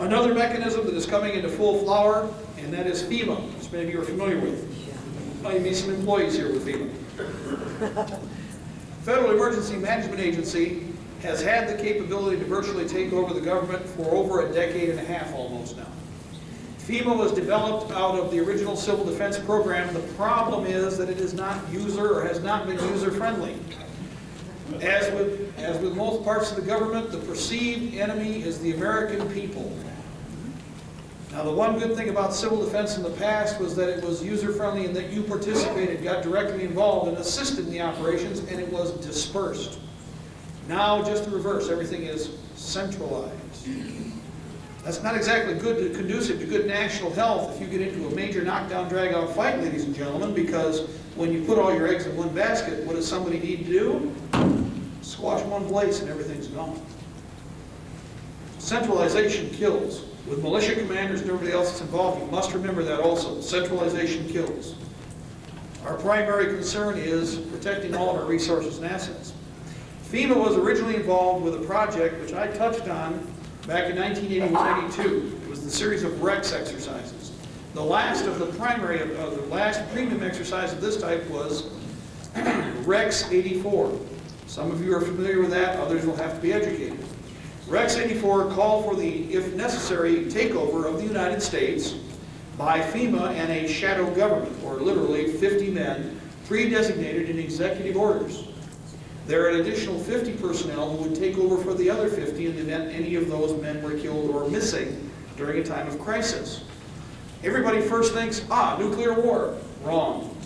Another mechanism that is coming into full flower, and that is FEMA, which many of you are familiar with. Might be some employees here with FEMA. Federal Emergency Management Agency has had the capability to virtually take over the government for over a decade and a half almost now. FEMA was developed out of the original Civil Defense Program. The problem is that it is not user or has not been user-friendly. As with, as with most parts of the government, the perceived enemy is the American people. Now, the one good thing about civil defense in the past was that it was user-friendly and that you participated, got directly involved, and assisted in the operations, and it was dispersed. Now, just the reverse, everything is centralized. That's not exactly good conducive to good national health if you get into a major knockdown, drag-out fight, ladies and gentlemen, because when you put all your eggs in one basket, what does somebody need to do? Squash one place and everything's gone. Centralization kills. With militia commanders and everybody else that's involved, you must remember that also. Centralization kills. Our primary concern is protecting all of our resources and assets. FEMA was originally involved with a project which I touched on back in 1982. It was the series of REX exercises. The last of the primary, of, of the last premium exercise of this type was REX 84. Some of you are familiar with that, others will have to be educated. Rex 84 called for the, if necessary, takeover of the United States by FEMA and a shadow government, or literally 50 men, pre-designated in executive orders. There are an additional 50 personnel who would take over for the other 50 in the event any of those men were killed or missing during a time of crisis. Everybody first thinks, ah, nuclear war. Wrong.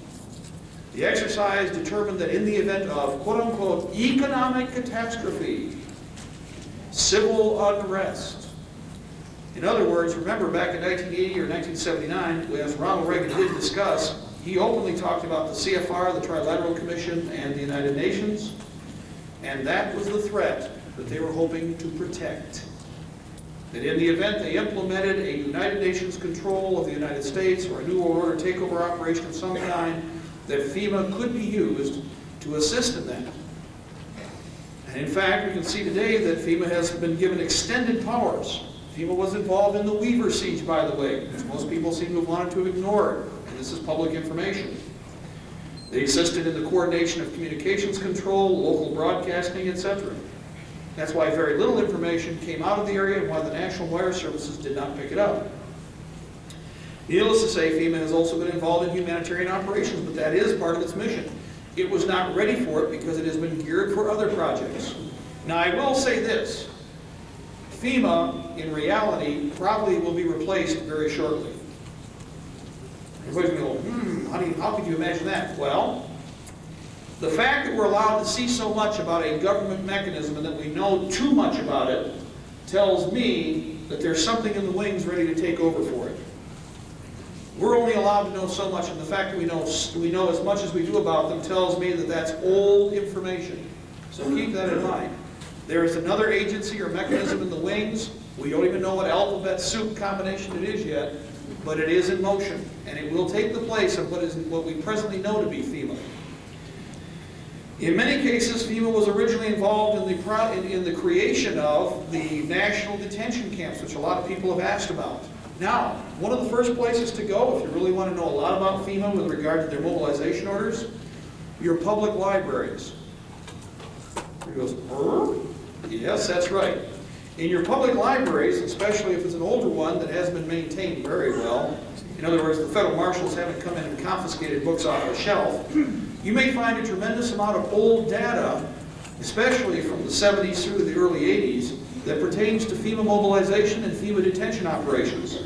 The exercise determined that in the event of quote-unquote economic catastrophe, civil unrest. In other words, remember back in 1980 or 1979, as Ronald Reagan did discuss, he openly talked about the CFR, the Trilateral Commission, and the United Nations, and that was the threat that they were hoping to protect. That in the event they implemented a United Nations control of the United States or a New World Order takeover operation of some kind, that FEMA could be used to assist in that. And in fact, we can see today that FEMA has been given extended powers. FEMA was involved in the Weaver siege, by the way, which most people seem to have wanted to ignore, and this is public information. They assisted in the coordination of communications control, local broadcasting, etc. That's why very little information came out of the area and why the National Wire Services did not pick it up. Needless to say, FEMA has also been involved in humanitarian operations, but that is part of its mission. It was not ready for it because it has been geared for other projects. Now, I will say this. FEMA, in reality, probably will be replaced very shortly. Everybody's going to go, hmm, how, do you, how could you imagine that? Well, the fact that we're allowed to see so much about a government mechanism and that we know too much about it tells me that there's something in the wings ready to take over for it. We're only allowed to know so much, and the fact that we know, we know as much as we do about them tells me that that's old information. So keep that in mind. There is another agency or mechanism in the wings. We don't even know what alphabet soup combination it is yet, but it is in motion, and it will take the place of what is what we presently know to be FEMA. In many cases, FEMA was originally involved in the, in, in the creation of the national detention camps, which a lot of people have asked about. Now, one of the first places to go, if you really want to know a lot about FEMA with regard to their mobilization orders, your public libraries. He goes, "Er?" Yes, that's right. In your public libraries, especially if it's an older one that hasn't been maintained very well, in other words, the federal marshals haven't come in and confiscated books off a shelf, you may find a tremendous amount of old data, especially from the 70s through the early 80s, that pertains to FEMA mobilization and FEMA detention operations.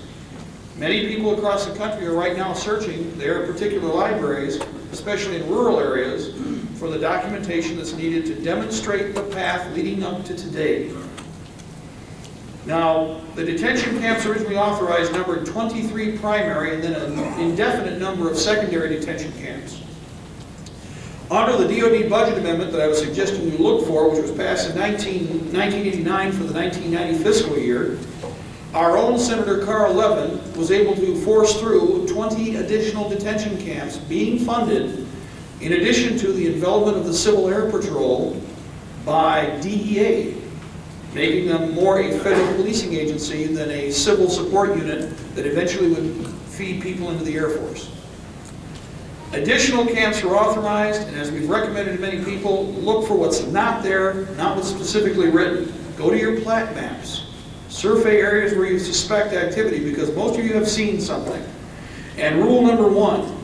Many people across the country are right now searching their particular libraries, especially in rural areas, for the documentation that's needed to demonstrate the path leading up to today. Now, the detention camps originally authorized numbered 23 primary and then an indefinite number of secondary detention camps. Under the DoD budget amendment that I was suggesting you look for, which was passed in 19 1989 for the 1990 fiscal year, our own Senator Carl Levin was able to force through 20 additional detention camps being funded in addition to the involvement of the Civil Air Patrol by DEA, making them more a federal policing agency than a civil support unit that eventually would feed people into the Air Force. Additional camps are authorized, and as we've recommended to many people, look for what's not there, not what's specifically written. Go to your plat maps. Survey areas where you suspect activity, because most of you have seen something. And rule number one,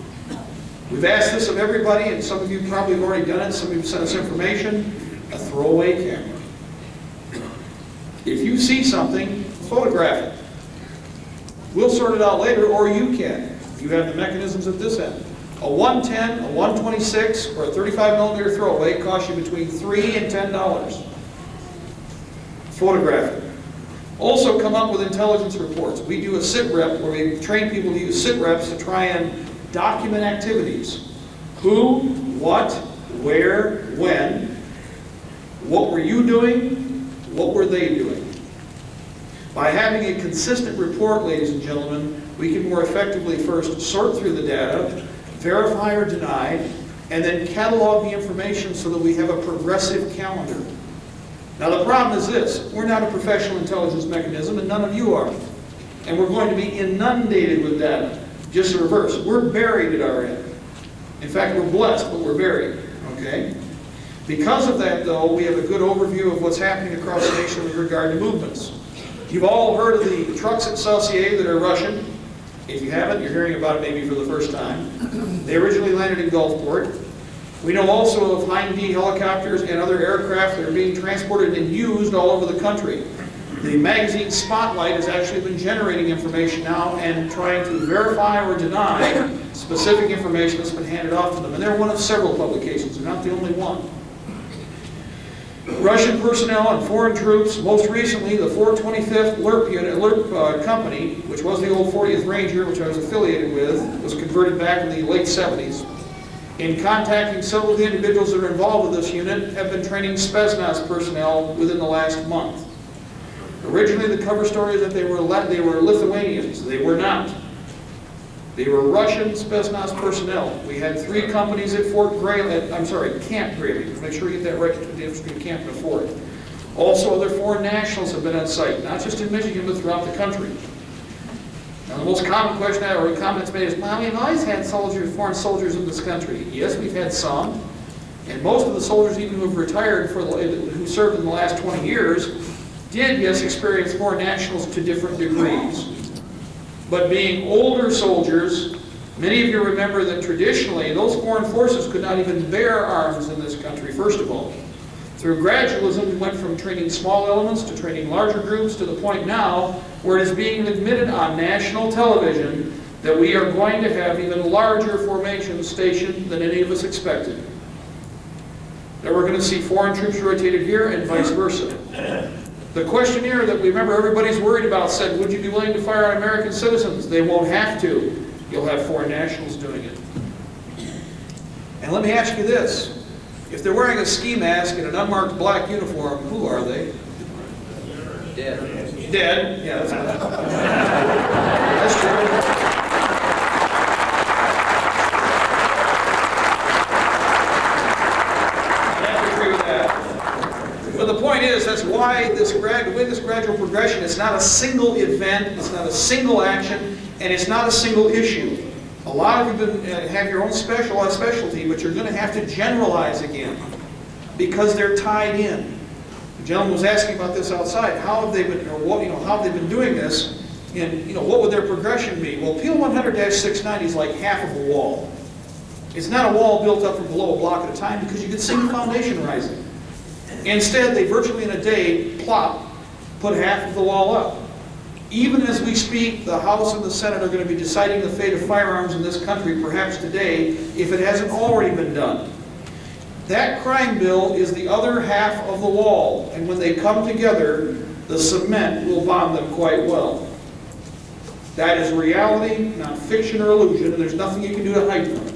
we've asked this of everybody, and some of you probably have already done it, some of you have sent us information, a throwaway camera. If you see something, photograph it. We'll sort it out later, or you can. You have the mechanisms at this end. A 110, a 126, or a 35 millimeter throwaway costs you between three and ten dollars. Photograph it. Also come up with intelligence reports. We do a sit rep where we train people to use sit reps to try and document activities. Who, what, where, when, what were you doing, what were they doing? By having a consistent report, ladies and gentlemen, we can more effectively first sort through the data, verify or deny, and then catalog the information so that we have a progressive calendar. Now the problem is this, we're not a professional intelligence mechanism and none of you are. And we're going to be inundated with data, just the reverse. We're buried at our end. In fact, we're blessed, but we're buried, okay? Because of that, though, we have a good overview of what's happening across the nation with regard to movements. You've all heard of the trucks at Saucier that are Russian. If you haven't, you're hearing about it maybe for the first time. They originally landed in Gulfport. We know also of Hind-D helicopters and other aircraft that are being transported and used all over the country. The magazine Spotlight has actually been generating information now and trying to verify or deny specific information that's been handed off to them. And they're one of several publications, they're not the only one. Russian personnel and foreign troops, most recently the 425th LERP, unit, LERP uh, Company, which was the old 40th Ranger, which I was affiliated with, was converted back in the late 70s. In contacting several of the individuals that are involved with this unit, have been training Spetsnaz personnel within the last month. Originally, the cover story is that they were, they were Lithuanians. They were not. They were Russian Spetsnaz personnel. We had three companies at Fort Grayling, I'm sorry, Camp Grayling. Make sure you get that right, the difference between camp and fort. Also, other foreign nationals have been on site, not just in Michigan, but throughout the country. Now, the most common question I or comment that's made is, well, we've always had soldiers, foreign soldiers in this country. Yes, we've had some, And most of the soldiers, even who have retired for, the- who served in the last 20 years, did, yes, experience foreign nationals to different degrees. But being older soldiers, many of you remember that traditionally, those foreign forces could not even bear arms in this country, first of all. Through gradualism, we went from training small elements to training larger groups to the point now where it is being admitted on national television that we are going to have even larger formations stationed than any of us expected. That we're going to see foreign troops rotated here and vice versa. The questionnaire that we remember everybody's worried about said, would you be willing to fire on American citizens? They won't have to. You'll have foreign nationals doing it. And let me ask you this. If they're wearing a ski mask and an unmarked black uniform, who are they? Dead. Dead? Yeah, that's That's true. I have to agree with that. But the point is, that's why this grad, this gradual progression, it's not a single event, it's not a single action, and it's not a single issue. A lot of you uh, have your own special specialty, but you're going to have to generalize again because they're tied in. The gentleman was asking about this outside. How have they been, or what, you know, how have they been doing this? And, you know, what would their progression be? Well, PL 100-690 is like half of a wall. It's not a wall built up from below a block at a time because you could see the foundation rising. Instead, they virtually in a day, plop, put half of the wall up. Even as we speak, the House and the Senate are going to be deciding the fate of firearms in this country, perhaps today, if it hasn't already been done. That crime bill is the other half of the wall, and when they come together, the cement will bond them quite well. That is reality, not fiction or illusion, and there's nothing you can do to hide from it.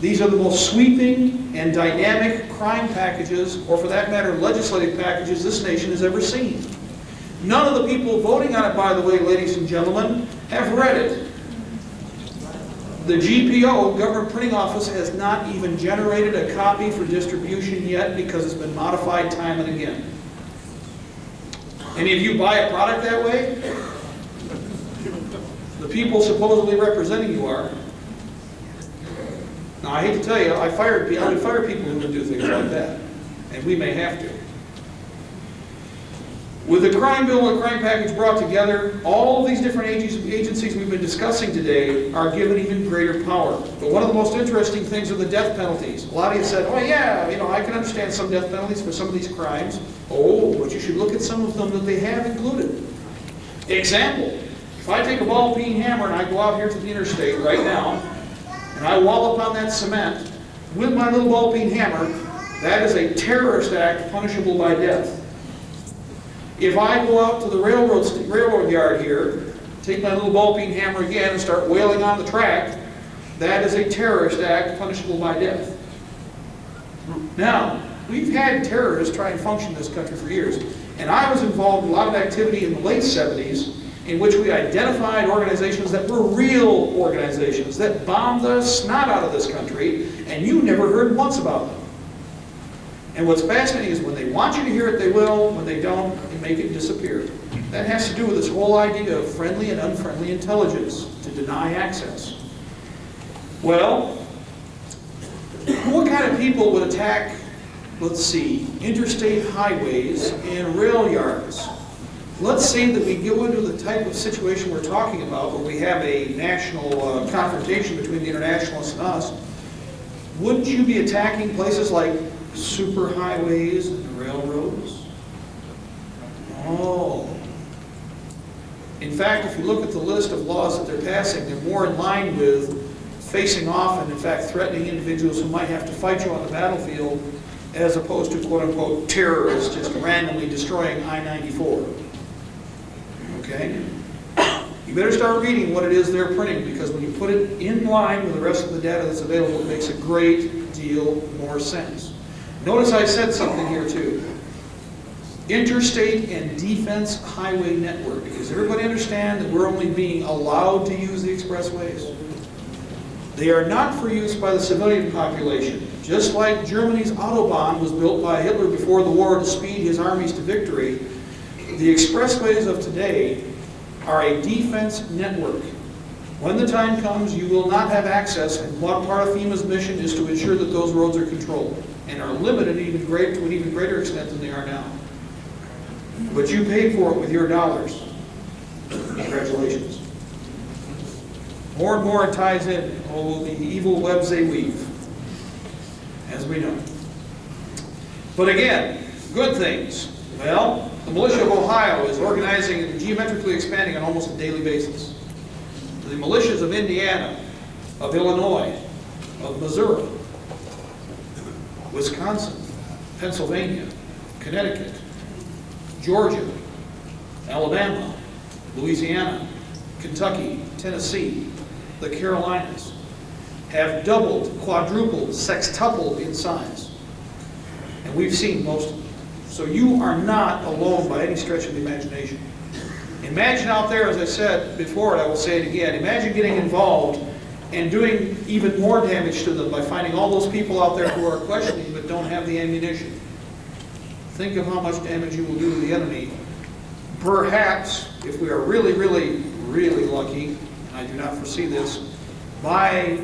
These are the most sweeping and dynamic crime packages, or for that matter, legislative packages this nation has ever seen. None of the people voting on it, by the way, ladies and gentlemen, have read it. The GPO, Government Printing Office, has not even generated a copy for distribution yet because it's been modified time and again. Any of you buy a product that way? The people supposedly representing you are. Now, I hate to tell you, I fired, I would fire people who would do things like that, and we may have to. With the crime bill and crime package brought together, all of these different agencies agencies we've been discussing today are given even greater power. But one of the most interesting things are the death penalties. A lot of you said, oh yeah, you know, I can understand some death penalties for some of these crimes. Oh, but you should look at some of them that they have included. Example, if I take a ball peen hammer and I go out here to the interstate right now, and I wall up on that cement with my little ball peen hammer, that is a terrorist act punishable by death. If I go out to the railroad, railroad yard here, take my little ball peen hammer again and start wailing on the track, that is a terrorist act punishable by death. Now, we've had terrorists try and function in this country for years, and I was involved in a lot of activity in the late 70s in which we identified organizations that were real organizations that bombed the snot out of this country, and you never heard once about them. And what's fascinating is when they want you to hear it, they will. When they don't, they make it disappear. That has to do with this whole idea of friendly and unfriendly intelligence to deny access. Well, what kind of people would attack, let's see, interstate highways and rail yards? Let's say that we go into the type of situation we're talking about, where we have a national uh, confrontation between the internationalists and us. Wouldn't you be attacking places like superhighways and railroads? Oh. In fact, if you look at the list of laws that they're passing, they're more in line with facing off and in fact threatening individuals who might have to fight you on the battlefield as opposed to quote-unquote terrorists just randomly destroying I-94. Okay? You better start reading what it is they're printing because when you put it in line with the rest of the data that's available, it makes a great deal more sense. Notice I said something here too. Interstate and Defense Highway Network. Does everybody understand that we're only being allowed to use the expressways? They are not for use by the civilian population. Just like Germany's Autobahn was built by Hitler before the war to speed his armies to victory, the expressways of today are a defense network. When the time comes, you will not have access, and one part of FEMA's mission is to ensure that those roads are controlled and are limited even greater, to an even greater extent than they are now. But you paid for it with your dollars. Congratulations. More and more it ties in, oh, the evil webs they weave, as we know. But again, good things. Well, the militia of Ohio is organizing and geometrically expanding on almost a daily basis. The militias of Indiana, of Illinois, of Missouri, Wisconsin, Pennsylvania, Connecticut, Georgia, Alabama, Louisiana, Kentucky, Tennessee, the Carolinas have doubled, quadrupled, sextupled in size. And we've seen most of them. So you are not alone by any stretch of the imagination. Imagine out there, as I said before, and I will say it again, imagine getting involved and doing even more damage to them by finding all those people out there who are questioning but don't have the ammunition. Think of how much damage you will do to the enemy. Perhaps, if we are really, really, really lucky, and I do not foresee this, by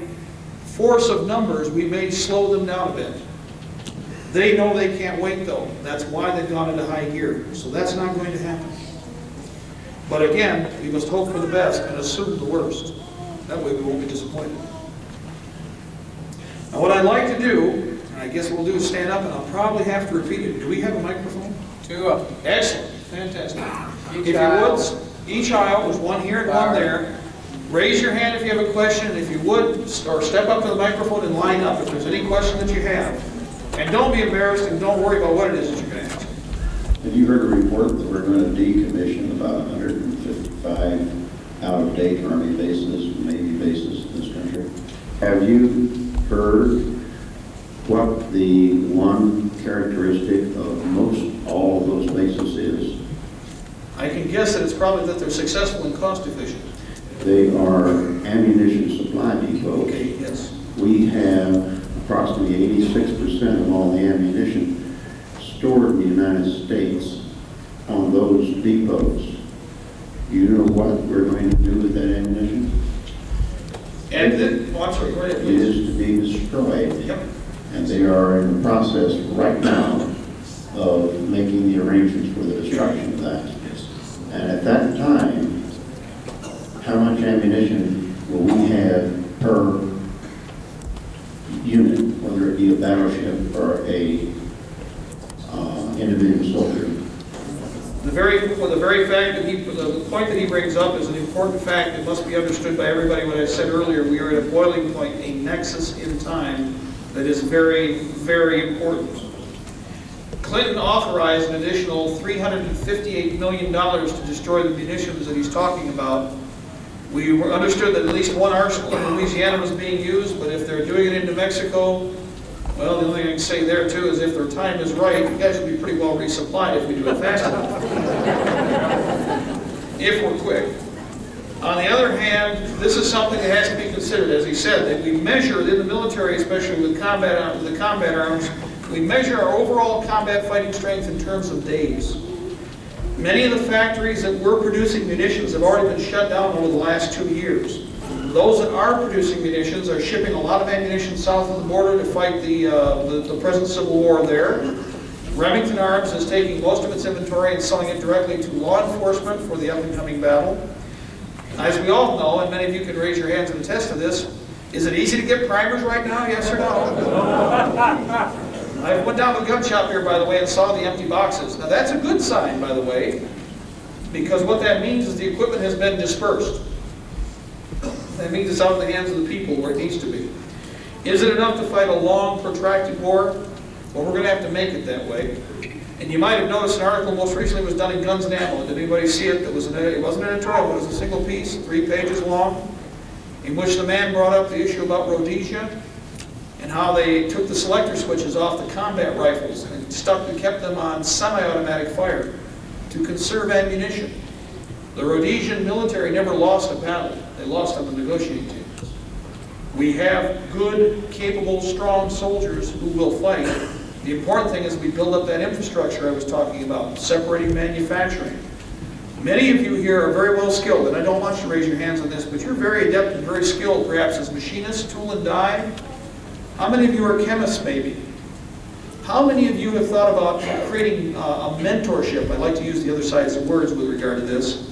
force of numbers, we may slow them down a bit. They know they can't wait though. That's why they've gone into high gear. So that's not going to happen. But again, we must hope for the best and assume the worst. That way we won't be disappointed. Now what I'd like to do, and I guess we'll do is stand up and I'll probably have to repeat it. Do we have a microphone? Two up. Excellent, fantastic. Each If you would, each aisle, there's one here and one there. Raise your hand if you have a question, if you would, or step up to the microphone and line up if there's any question that you have. And don't be embarrassed and don't worry about what it is that you're going to ask. Have you heard a report that we're going to decommission about 155 out-of-date Army bases, Navy bases in this country? Have you heard what the one characteristic of most all of those bases is? I can guess that it's probably that they're successful and cost efficient. They are ammunition supply depots. Okay, yes. We have approximately 86% of all the ammunition stored in the United States on those depots. Do you know what we're going to do with that ammunition? And then, oh, I'm sorry, go ahead, It please. is to be destroyed, Yep. and they are in the process right now of making the arrangements for the destruction of that. Yes. And at that time, how much ammunition will we have per unit, whether it be a battleship or a uh, individual soldier? The very, well, the very fact that he, the point that he brings up is an important fact that must be understood by everybody. What I said earlier, we are at a boiling point, a nexus in time that is very, very important. Clinton authorized an additional $358 million to destroy the munitions that he's talking about. We understood that at least one arsenal in Louisiana was being used, but if they're doing it in New Mexico, well, the only thing I can say there too is if their time is right, you guys will be pretty well resupplied if we do it fast enough. If we're quick. On the other hand, this is something that has to be considered, as he said, that we measure in the military, especially with combat, with the combat arms, we measure our overall combat fighting strength in terms of days. Many of the factories that were producing munitions have already been shut down over the last two years. Those that are producing munitions are shipping a lot of ammunition south of the border to fight the, uh, the, the present civil war there. Remington Arms is taking most of its inventory and selling it directly to law enforcement for the up-and-coming battle. As we all know, and many of you can raise your hands and attest to this, is it easy to get primers right now, yes or no? I went down to the gun shop here, by the way, and saw the empty boxes. Now, that's a good sign, by the way, because what that means is the equipment has been dispersed. That means it's out in the hands of the people where it needs to be. Is it enough to fight a long, protracted war? Well, we're going to have to make it that way. And you might have noticed an article most recently was done in Guns and Ammo. Did anybody see it? It was an, it wasn't an editorial, it was a single piece, three pages long, in which the man brought up the issue about Rhodesia and how they took the selector switches off the combat rifles and stuck and kept them on semi-automatic fire to conserve ammunition. The Rhodesian military never lost a battle. They lost on the negotiating table. We have good, capable, strong soldiers who will fight. The important thing is we build up that infrastructure I was talking about, separating manufacturing, Many of you here are very well skilled, and I don't want you to raise your hands on this, but you're very adept and very skilled, perhaps as machinists, tool and die. How many of you are chemists, maybe? How many of you have thought about creating uh, a mentorship? I like to use the other sides of the words with regard to this.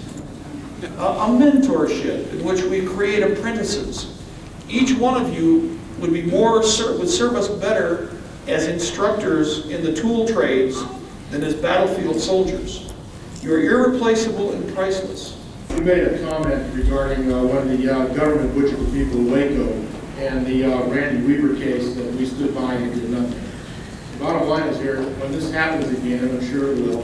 A a mentorship in which we create apprentices. Each one of you would be more, would serve us better as instructors in the tool trades than as battlefield soldiers. You're irreplaceable and priceless. You made a comment regarding uh, of the uh, government butchered the people in Waco and the uh, Randy Weaver case that we stood by and did nothing. The Bottom line is here, when this happens again, and I'm sure it will,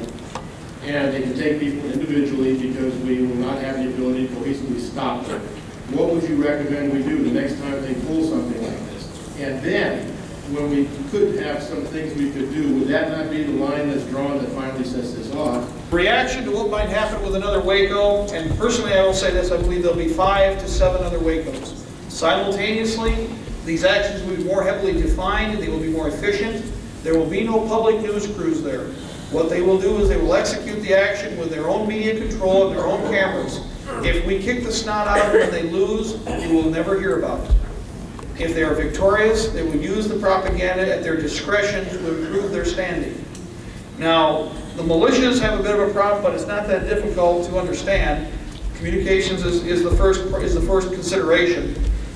and they can take people individually because we will not have the ability to cohesively stop them, what would you recommend we do the next time they pull something like this? And then, when we could have some things we could do, would that not be the line that's drawn that finally sets this off? Reaction to what might happen with another Waco, and personally I will say this, I believe there'll be five to seven other Wacos. Simultaneously, these actions will be more heavily defined, they will be more efficient, there will be no public news crews there. What they will do is they will execute the action with their own media control and their own cameras. If we kick the snot out of them and they lose, you will never hear about it. If they are victorious, they will use the propaganda at their discretion to improve their standing. Now, the militias have a bit of a problem, but it's not that difficult to understand. Communications is, is the first, is the first consideration.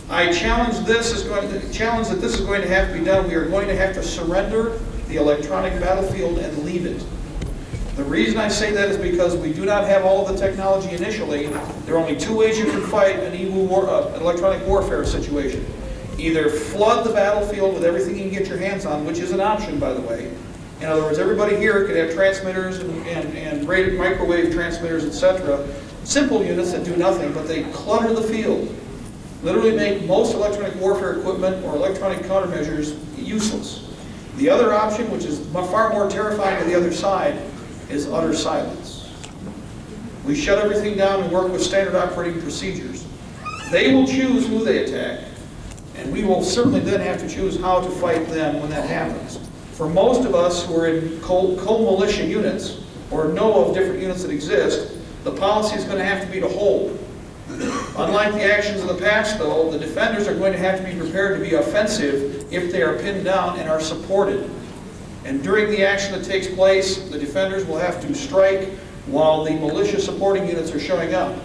I challenge this is going to, challenge that this is going to have to be done. We are going to have to surrender the electronic battlefield and leave it. The reason I say that is because we do not have all of the technology initially. There are only two ways you can fight an EWU war, uh, electronic warfare situation. Either flood the battlefield with everything you can get your hands on, which is an option, by the way. In other words, everybody here could have transmitters and, and, and rated microwave transmitters, etc. Simple units that do nothing, but they clutter the field. Literally make most electronic warfare equipment or electronic countermeasures useless. The other option, which is far more terrifying to the other side, is utter silence. We shut everything down and work with standard operating procedures. They will choose who they attack, and we will certainly then have to choose how to fight them when that happens. For most of us who are in co- co-militia units, or know of different units that exist, the policy is going to have to be to hold. Unlike the actions of the past, though, the defenders are going to have to be prepared to be offensive if they are pinned down and are supported. And during the action that takes place, the defenders will have to strike while the militia supporting units are showing up.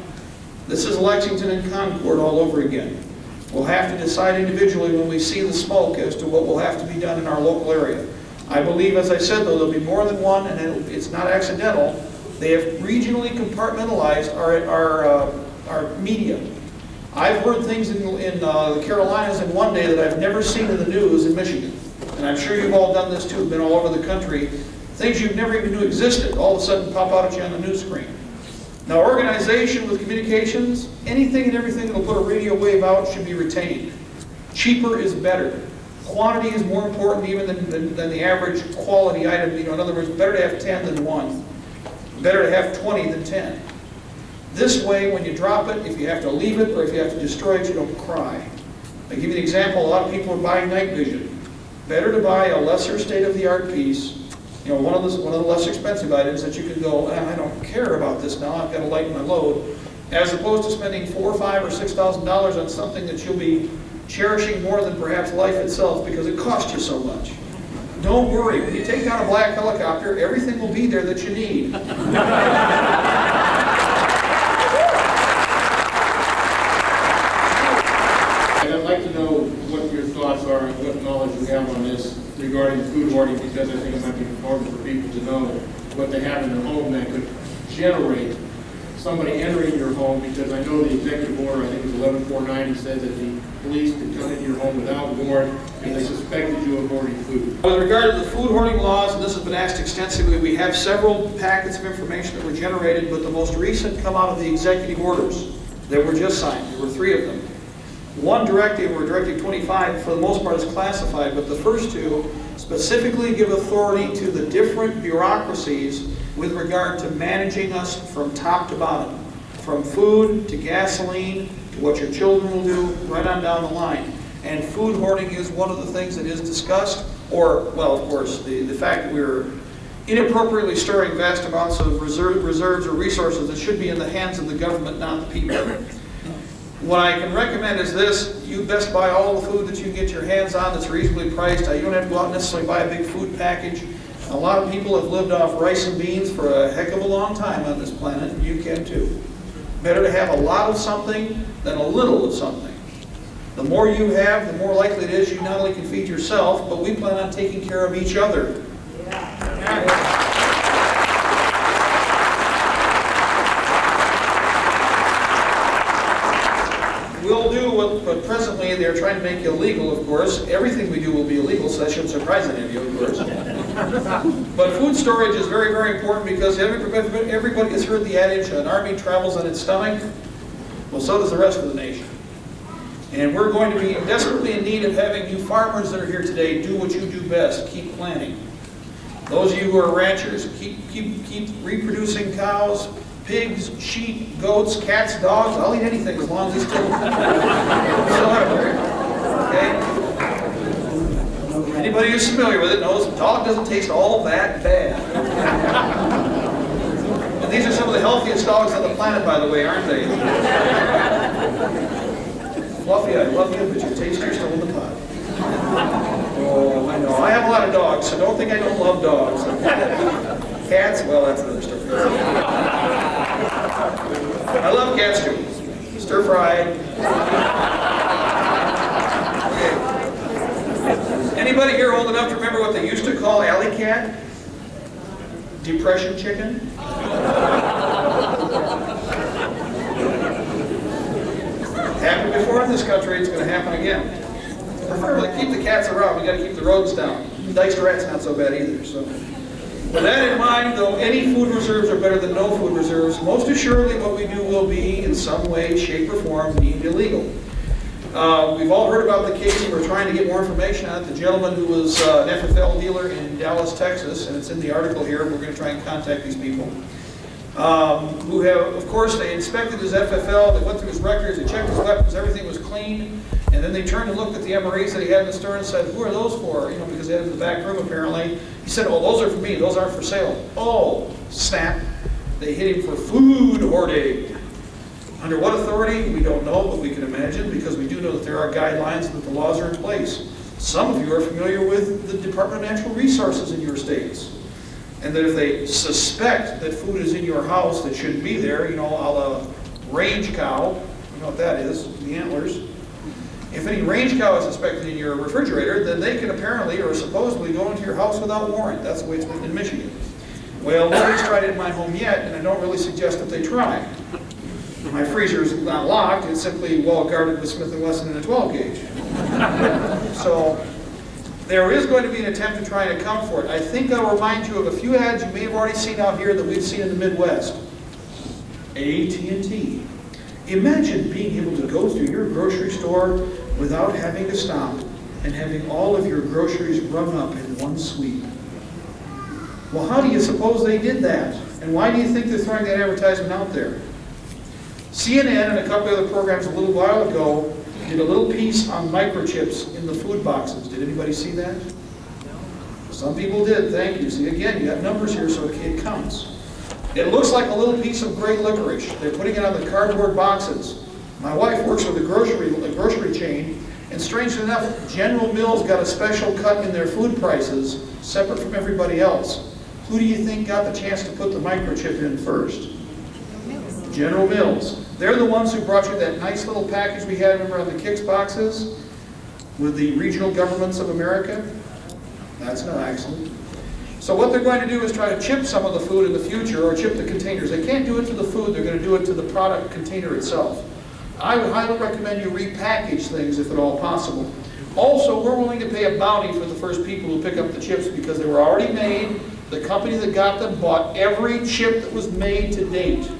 This is Lexington and Concord all over again. We'll have to decide individually when we see the smoke as to what will have to be done in our local area. I believe, as I said, though, there'll be more than one, and it's not accidental. They have regionally compartmentalized our, our, uh, our media. I've heard things in, in uh, the Carolinas in one day that I've never seen in the news in Michigan. And I'm sure you've all done this too, been all over the country. Things you've never even knew existed, all of a sudden pop out at you on the news screen. Now, organization with communications, anything and everything that'll put a radio wave out should be retained. Cheaper is better. Quantity is more important even than, than, than the average quality item. You know, in other words, better to have 10 than 1. Better to have 20 than 10. This way, when you drop it, if you have to leave it or if you have to destroy it, you don't cry. I give you an example, a lot of people are buying night vision. Better to buy a lesser state-of-the-art piece, you know, one of the, one of the less expensive items that you can go, "Ah, I don't care about this now, I've got to lighten my load, as opposed to spending four, five, or six thousand dollars on something that you'll be cherishing more than perhaps life itself because it cost you so much. Don't worry, when you take down a black helicopter, everything will be there that you need. And I'd like to know what your thoughts are and what knowledge you have on this regarding the food hoarding, because I think it might be important for people to know what they have in their home that could generate somebody entering your home, because I know the executive order, I think it was 11490, said that the police could come into your home without warrant if they suspected you of hoarding food. With regard to the food hoarding laws, and this has been asked extensively, we have several packets of information that were generated, but the most recent come out of the executive orders that were just signed. There were three of them. One directive, or Directive 25, for the most part is classified, but the first two specifically give authority to the different bureaucracies with regard to managing us from top to bottom, from food to gasoline, to what your children will do, right on down the line. And food hoarding is one of the things that is discussed, or, well, of course, the, the fact that we're inappropriately storing vast amounts of reserve, reserves or resources that should be in the hands of the government, not the people. What I can recommend is this, you best buy all the food that you get your hands on that's reasonably priced. You don't have to go out and necessarily buy a big food package. A lot of people have lived off rice and beans for a heck of a long time on this planet, you can too. Better to have a lot of something than a little of something. The more you have, the more likely it is you not only can feed yourself, but we plan on taking care of each other. We'll do what, what they're trying to make illegal, of course. Everything we do will be illegal, so that shouldn't surprise any of you, of course. But food storage is very, very important because everybody, everybody has heard the adage, an army travels on its stomach. Well, so does the rest of the nation. And we're going to be desperately in need of having you farmers that are here today do what you do best, keep planting. Those of you who are ranchers, keep, keep, keep reproducing cows, pigs, sheep, goats, cats, dogs, I'll eat anything as long as it's still. Okay? Anybody who's familiar with it knows a dog doesn't taste all that bad. And these are some of the healthiest dogs on the planet, by the way, aren't they? Fluffy, I love you, but your taster's still in the pot. Oh, I know. I have a lot of dogs, so don't think I don't love dogs. Cats, well, that's another story. I love cats too. Stir fry. Okay. Anybody here old enough to remember what they used to call alley cat? Depression chicken? Happened before in this country, it's going to happen again. Preferably keep the cats around, we got to keep the roads down. Diced rat's not so bad either, so. With that in mind, though any food reserves are better than no food reserves, most assuredly what we do will be in some way, shape, or form deemed illegal. Uh, we've all heard about the case, and we're trying to get more information on it. The gentleman who was uh, an FFL dealer in Dallas, Texas, and it's in the article here, we're going to try and contact these people. Um, who have, of course, they inspected his FFL, they went through his records, they checked his weapons, everything was clean, and then they turned and looked at the MREs that he had in the store and said, who are those for? You know, because they had in the back room apparently. Said, oh, those are for me, those aren't for sale. Oh, snap. They hit him for food hoarding. Under what authority, we don't know, but we can imagine, because we do know that there are guidelines and that the laws are in place. Some of you are familiar with the Department of Natural Resources in your states. And that if they suspect that food is in your house that shouldn't be there, you know, a la range cow, you know what that is, the antlers. If any range cow is suspected in your refrigerator, then they can apparently or supposedly go into your house without warrant. That's the way it's been in Michigan. Well, nobody's tried it in my home yet, and I don't really suggest that they try. My freezer is not locked, it's simply well guarded with Smith & Wesson and a 12 gauge. So, there is going to be an attempt to try and account for it. I think I'll remind you of a few ads you may have already seen out here that we've seen in the Midwest. AT&T. Imagine being able to go through your grocery store without having to stop and having all of your groceries run up in one sweep. Well, how do you suppose they did that? And why do you think they're throwing that advertisement out there? CNN and a couple of other programs a little while ago did a little piece on microchips in the food boxes. Did anybody see that? No. Some people did, thank you. See, again, you got numbers here, so it counts. It looks like a little piece of gray licorice. They're putting it on the cardboard boxes. My wife works with a grocery, a grocery chain, and strangely enough, General Mills got a special cut in their food prices, separate from everybody else. Who do you think got the chance to put the microchip in first? General Mills. They're the ones who brought you that nice little package we had, remember, on the Kix boxes with the regional governments of America? That's no accident. So what they're going to do is try to chip some of the food in the future, or chip the containers. They can't do it to the food, they're going to do it to the product container itself. I would highly recommend you repackage things if at all possible. Also, we're willing to pay a bounty for the first people who pick up the chips because they were already made. The company that got them bought every chip that was made to date.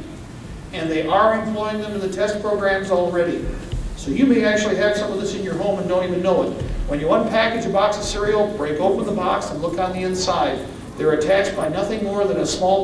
And they are employing them in the test programs already. So you may actually have some of this in your home and don't even know it. When you unpackage a box of cereal, break open the box and look on the inside. They're attached by nothing more than a small